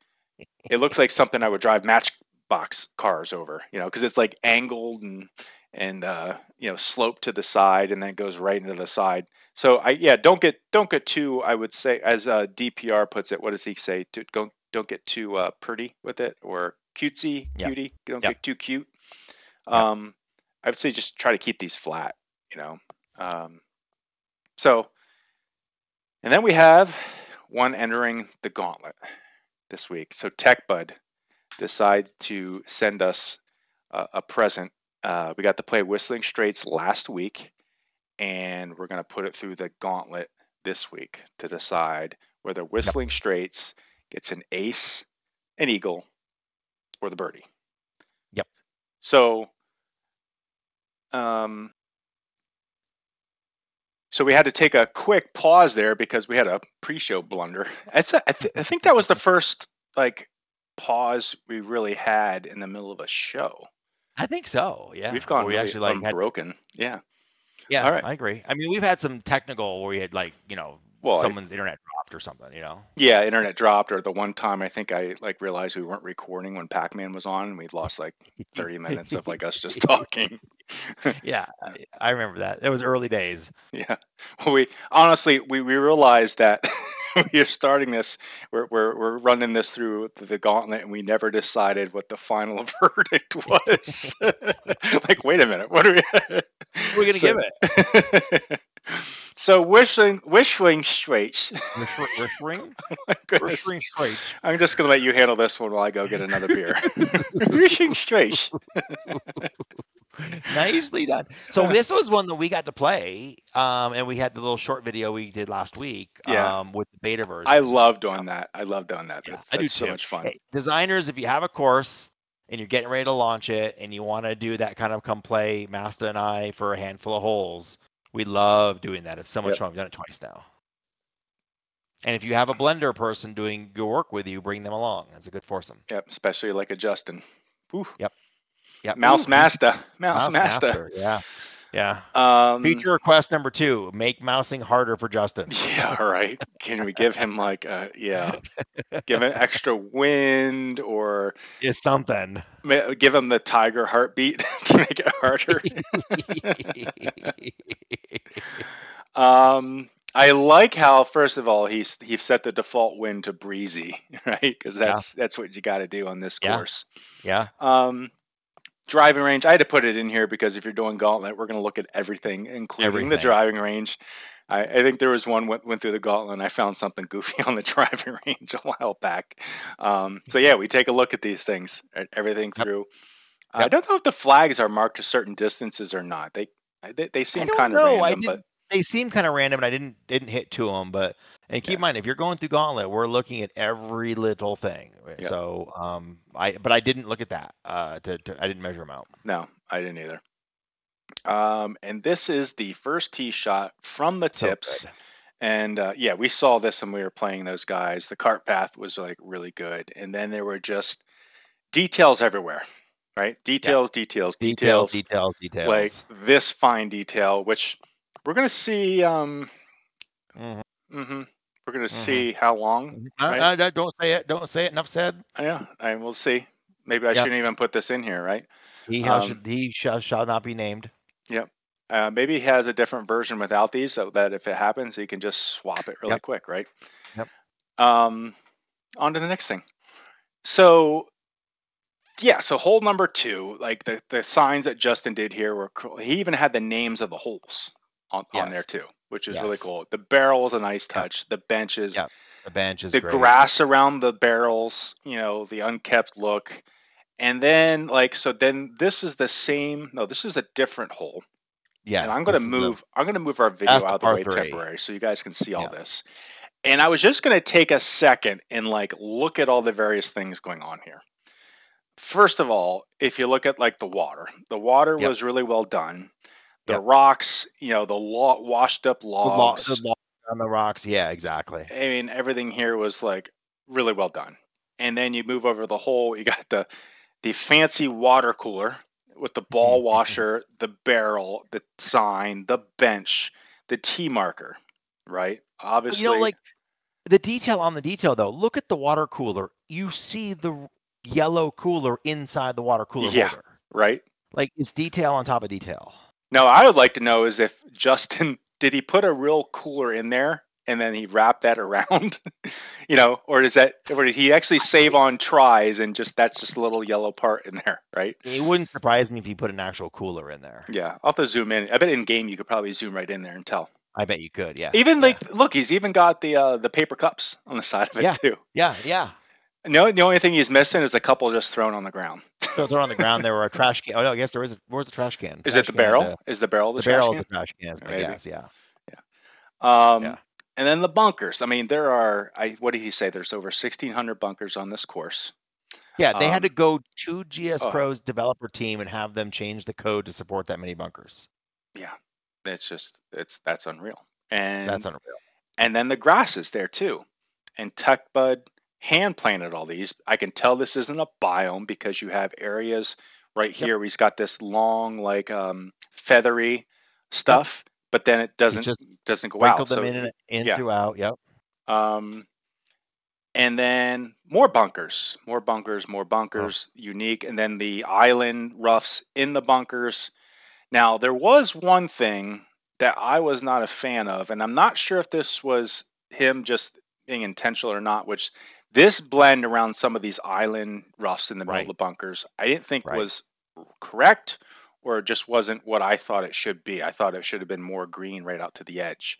it looks like something I would drive matchbox cars over, you know, because it's like angled and and uh, you know sloped to the side and then it goes right into the side. So I yeah, don't get don't get too I would say as uh, DPR puts it. What does he say? Don't don't get too uh, pretty with it or cutesy, Yeah. cutie. Don't Yeah. get too cute. Yeah. Um, I would say just try to keep these flat. You know. Um, so, and then we have one entering the gauntlet this week. So TechBud decides to send us a, a present. Uh, we got to play Whistling Straits last week, and we're going to put it through the gauntlet this week to decide whether Whistling Straits gets an ace, an eagle, or the birdie. Yep. So, um, so we had to take a quick pause there because we had a pre-show blunder. It's a, I, th- I think that was the first like pause we really had in the middle of a show. I think so. Yeah, We've gone Where we really actually like had, unbroken. yeah. Yeah. all right. I agree. I mean, we've had some technical where we had like you know Well, I- someone's internet dropped or something. You know. yeah, internet dropped, or the one time I think I like realized we weren't recording when Pac-Man was on, and we'd lost like 30 minutes of like us just *laughs* talking. *laughs* yeah, I, I remember that. It was early days. Yeah. Well, *laughs* we honestly we, we realized that *laughs* we are starting this. We're, we're we're running this through the, the gauntlet, and we never decided what the final *laughs* verdict was. *laughs* like, wait a minute, what are we? We're gonna So- give it. So wishing wishing straits. Whistling, whistling straight. I'm just gonna let you handle this one while I go get another beer. *laughs* wishing straits. *laughs* Nicely done. So this was one that we got to play, um, and we had the little short video we did last week, Yeah. um, with the beta version. I love doing that. I love doing that. Yeah, That's, I do so too. much fun. Hey, designers, if you have a course and you're getting ready to launch it, and you want to do that kind of come play, Masta and I for a handful of holes, we love doing that. It's so much Yep. fun. We've done it twice now. And if you have a blender person doing your work with you, bring them along. That's a good foursome. Yep, especially like a Justin. Woo. Yeah, Mouse Ooh, Master. Mouse, Mouse Master. Master. Yeah, yeah. Um, Feature request number two: make mousing harder for Justin. *laughs* Yeah, right. Can we give him like a yeah, *laughs* give him extra wind or is something. Give him the tiger heartbeat *laughs* to make it harder. Um, I like how first of all he's he set the default wind to breezy, right? Because Yeah. that's that's what you got to do on this Yeah. course. yeah. Um, driving range. I had to put it in here because if you're doing gauntlet, we're going to look at everything, including the driving range. I, I think there was one went, went through the gauntlet and I found something goofy *laughs* on the driving *laughs* range a while back. Um, so yeah, we take a look at these things, e- everything Yep. through. I don't know if the flags are marked to certain distances or not. They they, they seem don't kind of know. I random, but didn't- They seem kind of random, and I didn't didn't hit to them. But and keep Yeah. in mind, if you're going through Gauntlet, we're looking at every little thing. Yeah. So um, I but I didn't look at that. Uh, to, to I didn't measure them out. No, I didn't either. Um, and this is the first tee shot from the So tips. good. And uh, yeah, we saw this when we were playing those guys. The cart path was like really good. And then there were just details everywhere, right? Details, details, Details, details. details, Like this fine detail, which we're going to see. Um, Mhm. hmm We're going to Mhm. see how long. Uh, right? uh, don't say it. Don't say it. Enough said. Yeah, and we'll see. Maybe I Yep. shouldn't even put this in here, right? He shall, Um, he shall, shall not be named. Uh, maybe he has a different version without these, so that if it happens, he can just swap it really Yep. quick, right? Yep. Um, on to the next thing. So, yeah, so hole number two, like the the signs that Justin did here were cool. He even had the names of the holes on, on there too, which is really cool. The barrel was a nice touch. The benches, Yep. The bench is the great. grass around the barrels, you know, the unkept look. And then like so then this is the same no, this is a different hole. Yes. and I'm gonna is the- move I'm gonna move our video out of the way three. temporary so you guys can see all Yeah. this. And I was just gonna take a second and like look at all the various things going on here. First of all, if you look at like the water, the water Yep. was really well done. The Yep. rocks, you know, the lo- washed up the lo- logs. the on the rocks. Yeah, exactly. I mean, everything here was like really well done. And then you move over the hole, you got the the fancy water cooler with the ball mm-hmm. washer, the barrel, the sign, the bench, the tee marker, right? Obviously, you know, like the detail on the detail though. Look at the water cooler. You see the yellow cooler inside the water cooler Yeah. holder. right? Like it's detail on top of detail. Now, I would like to know is if Justin *laughs* did he put a real cooler in there and then he wrapped that around, *laughs* you know, or does that or did he actually save on tries and just that's just a little yellow part in there, right? It wouldn't surprise me if you put an actual cooler in there. Yeah, I'll have to zoom in. I bet in game you could probably zoom right in there and tell. I bet you could. Yeah. Even yeah. like, look, he's even got the uh, the paper cups on the side of it Yeah. too. Yeah, yeah. No, the only thing he's missing is a couple just thrown on the ground. So they're on the ground. There were a *laughs* trash can. Oh no, I guess there is. A, where's the trash can? Is it the barrel? uh, is the barrel the, the trash barrel can? is the trash cans. But Maybe. yes, yeah. Um, Yeah. and then the bunkers. I mean, there are. I what did he say? There's over 1,600 bunkers on this course. Yeah, they had to Um, go to GS oh. Pro's developer team and have them change the code to support that many bunkers. Yeah, it's just it's that's unreal. And That's unreal. and then the grass is there too. And Tech Bud hand planted all these. I can tell this isn't a biome because you have areas right Yep. here where he's got this long, like um, feathery stuff, but then it doesn't just doesn't go out. them So, in and in yeah. throughout. Yep. um, and then more bunkers, more bunkers, more bunkers, unique, and then the island roughs in the bunkers. Now there was one thing that I was not a fan of, and I'm not sure if this was him just being intentional or not, which this blend around some of these island roughs in the middle Right. of the bunkers, I didn't think Right. was correct or just wasn't what I thought it should be. I thought it should have been more green right out to the edge.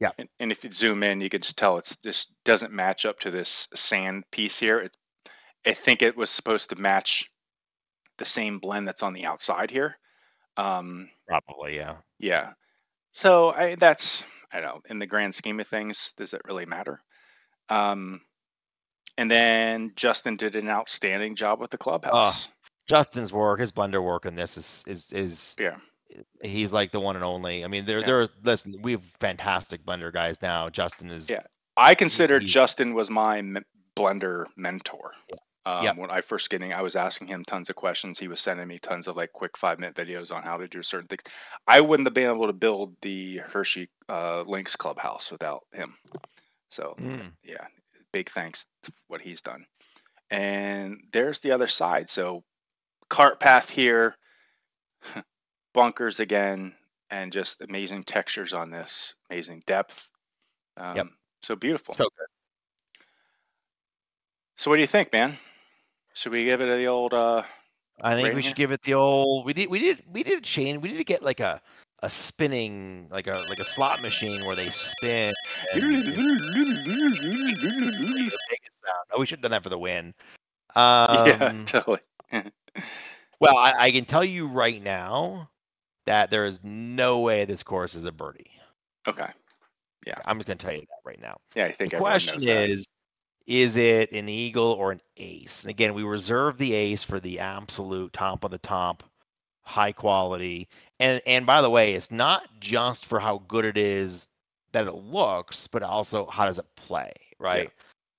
Yeah. And, and if you zoom in, you can just tell it's just doesn't match up to this sand piece here. It, I think it was supposed to match the same blend that's on the outside here. Um, Probably, yeah. yeah. So I that's I don't know, in the grand scheme of things, does it really matter? Um and then Justin did an outstanding job with the clubhouse. Justin's work, his blender work in this is is is Yeah. he's like the one and only. I mean, there Yeah. there are listen, we have fantastic blender guys now. Justin is Yeah. I consider he- Justin was my m- blender mentor. Um, Yep. When I first getting, I was asking him tons of questions. He was sending me tons of like quick five minute videos on how to do certain things. I wouldn't have been able to build the Hershey uh, Links clubhouse without him. So Mm, yeah, big thanks to what he's done. and there's the other side. So cart path here, *laughs* bunkers again, and just amazing textures on this, amazing depth. Um, Yep. So beautiful. So good. So what do you think, man? Should we give it the old? uh I think we here? should give it the old. We did. We did. We did a chain. We need to get like a a spinning like a like a slot machine where they spin. and *laughs* *laughs* Oh, we should have done that for the win. yeah, Um, totally. *laughs* Well, I, I can tell you right now that there is no way this course is a birdie. Okay. Yeah, I'm just going to tell you that right now. Yeah, I think the question is is it an eagle or an ace and again we reserve the ace for the absolute top of the top high quality and and by the way it's not just for how good it is that it looks but also how does it play right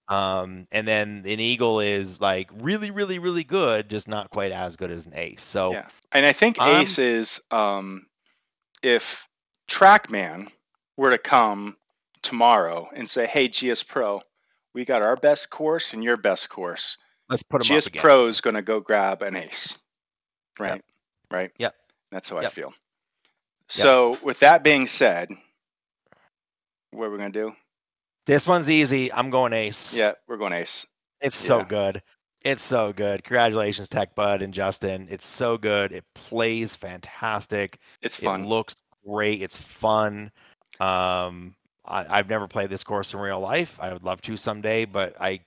um and then an eagle is like really really really good just not quite as good as an ace so Yeah. And I think Um, Ace is um, if TrackMan were to come tomorrow and say, "Hey, GS Pro, we got our best course and your best course. let's put them GS up Pro against. is going to go grab an Ace." Right. Right. Yep. That's how I feel. So, with that being said, what are we going to do? this one's easy i'm going ace Yeah, we're going Ace. It's so good. It's so good. Congratulations, Tech Bud and Justin. It's so good. It plays fantastic. It's It fun. looks great. It's fun. Um, I, I've never played this course in real life. I would love to someday, but I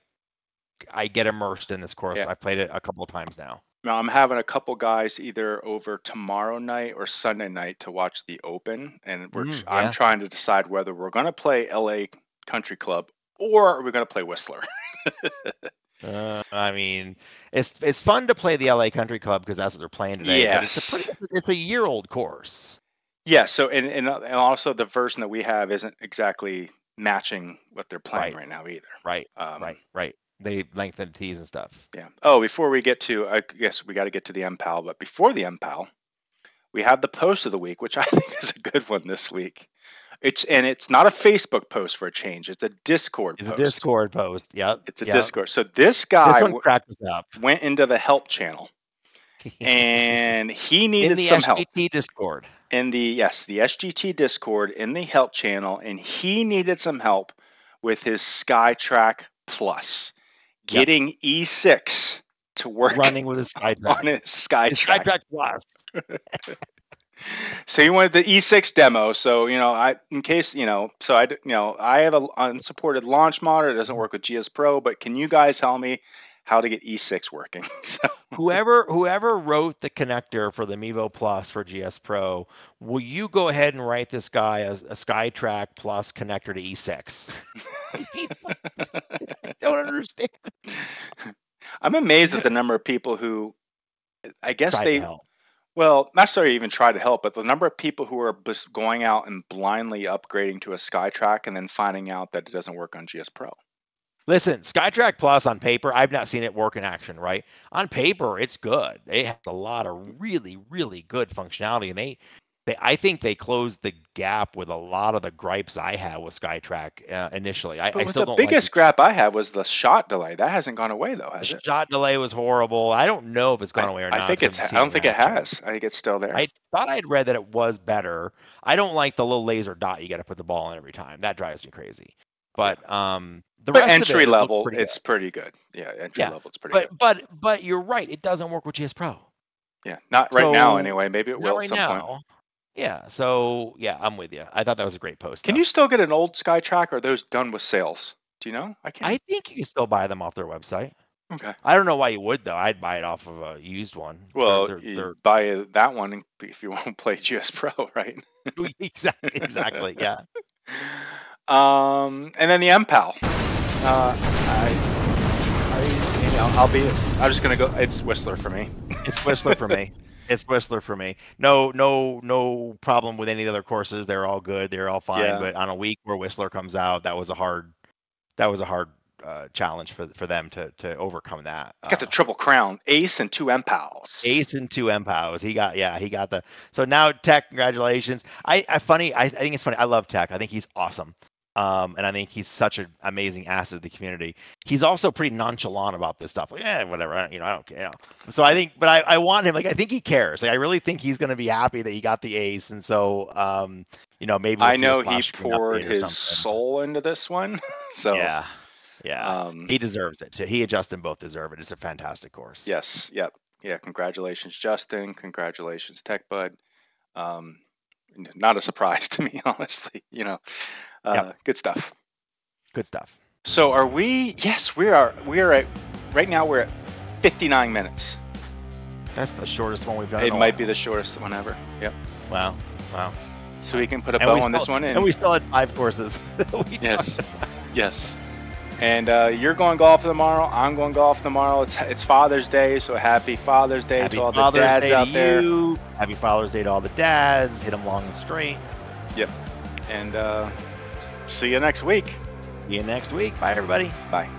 I get immersed in this course. Yeah. I've played it a couple of times now. Now I'm having a couple guys either over tomorrow night or Sunday night to watch the Open, and we're Mm, I'm trying to decide whether we're going to play LA Country Club or are we going to play Whistler. *laughs* Uh, I mean, it's it's fun to play the LA Country Club because that's what they're playing today. But it's a pretty, it's a year old course. yeah. So and, and uh, and also the version that we have isn't exactly matching what they're playing Right. right, now either. Right. Um, right. Right. They lengthen tees and stuff. Yeah. Oh, before we get to, I guess we got to get to the MPAL, but before the MPAL, we have the post of the week, which *laughs* I think is a good one this week. It's and it's not a Facebook post for a change; it's a Discord It's post. a Discord post. Yep. It's a yep. Discord. So this guy This one cracked us up. went into the help channel *laughs* and he needed the some help SGT Discord. in the yes the SGT Discord in the help channel, and he needed some help with his SkyTrack Plus, Yep. getting E6 to work running with his *laughs* on SkyTrack. his His SkyTrack. SkyTrack Plus. *laughs* So you wanted the E6 demo. So you know, I in case you know, so I you know I have a unsupported launch mod. It doesn't work with GS Pro, but can you guys tell me how to get E6 working? *laughs* so, whoever whoever wrote the connector for the Mevo Plus for GS Pro, will you go ahead and write this guy as a SkyTrack Plus connector to E6? *laughs* I don't understand. *laughs* I'm amazed at the number of people who, I guess they, well, not necessarily even try to help, but the number of people who are just going out and blindly upgrading to a SkyTrack and then finding out that it doesn't work on GS Pro. Listen, SkyTrack Plus on paper, I've not seen it work in action, right? On paper, it's good. It has a lot of really, really good functionality, and they, they I think they closed the gap with a lot of the gripes I had with SkyTrack uh, initially. I, But I still the don't like biggest grab I had was the shot delay. That hasn't gone away though, the has it? shot delay was horrible. I don't know if it's gone I, away or I not. think 'cause it's. I don't in think it has. I think it's still there. I thought I'd read that it was better. I don't like the little laser dot you got to put the ball in every time. That drives me crazy. But um, the but entry it level, pretty it's pretty good. Yeah, entry Yeah, level, it's pretty good. good. But but but you're right. It doesn't work with GS Pro. Yeah, not right now anyway. Maybe it will right at some now. point. Yeah. So yeah, I'm with you. I thought that was a great post. Can though. you still get an old SkyTrack, or are those done with sales? Do you know? I can't. I think you can still buy them off their website. okay. I don't know why you would though. I'd buy it off of a used one. They're- Well, they're, you they're, buy that one if you *laughs* want to play GS Pro, *laughs* right? exactly exactly yeah. *laughs* Um, and then the MPAL. Uh, I, I, you know, I'll be. I'm just gonna go. It's Whistler for me. *laughs* It's Whistler for me. It's Whistler for me. No, no, no problem with any of the other courses. They're all good. They're all fine. Yeah. But on a week where Whistler comes out, that was a hard, that was a hard uh, challenge for for them to to overcome that. Got the Uh, triple crown, ace and two MPALs. ace and two MPALs. He got yeah, he got the. So now Tech, congratulations. I I funny. I, I think it's funny. I love Tech. I think he's awesome. Um, and I think he's such an amazing asset to the community. He's also pretty nonchalant about this stuff. Like, yeah, whatever. I, you know, I don't care. You know. So I think, but I, I want him. Like, I think he cares. Like, I really think he's going to be happy that he got the ace. And so, um, you know, maybe we'll I know he poured his soul into this one. *laughs* So Yeah, yeah. um, he deserves it. Too. He and Justin both deserve it. It's a fantastic course. yes, yep, yeah. Congratulations, Justin. Congratulations, Tech Bud. Um, not a surprise *laughs* to me, honestly. You know, uh, Yep. good stuff. Good stuff. So are we? Yes, we are. We are at right now. We're at 59 minutes. That's the shortest one we've done. It might be the shortest one ever. Yep. Wow. Wow. So we can put a And bow on this one in. And we still had five courses. *laughs* Yes. yes. And uh, you're going golf tomorrow. I'm going golf tomorrow. It's it's Father's Day, so happy Father's Day Happy to all Father's the dads Day out to there. you. Happy Father's Day to all the dads. Hit them long and straight. Yep. And uh, see you next week. See you next week. Bye, everybody. Bye.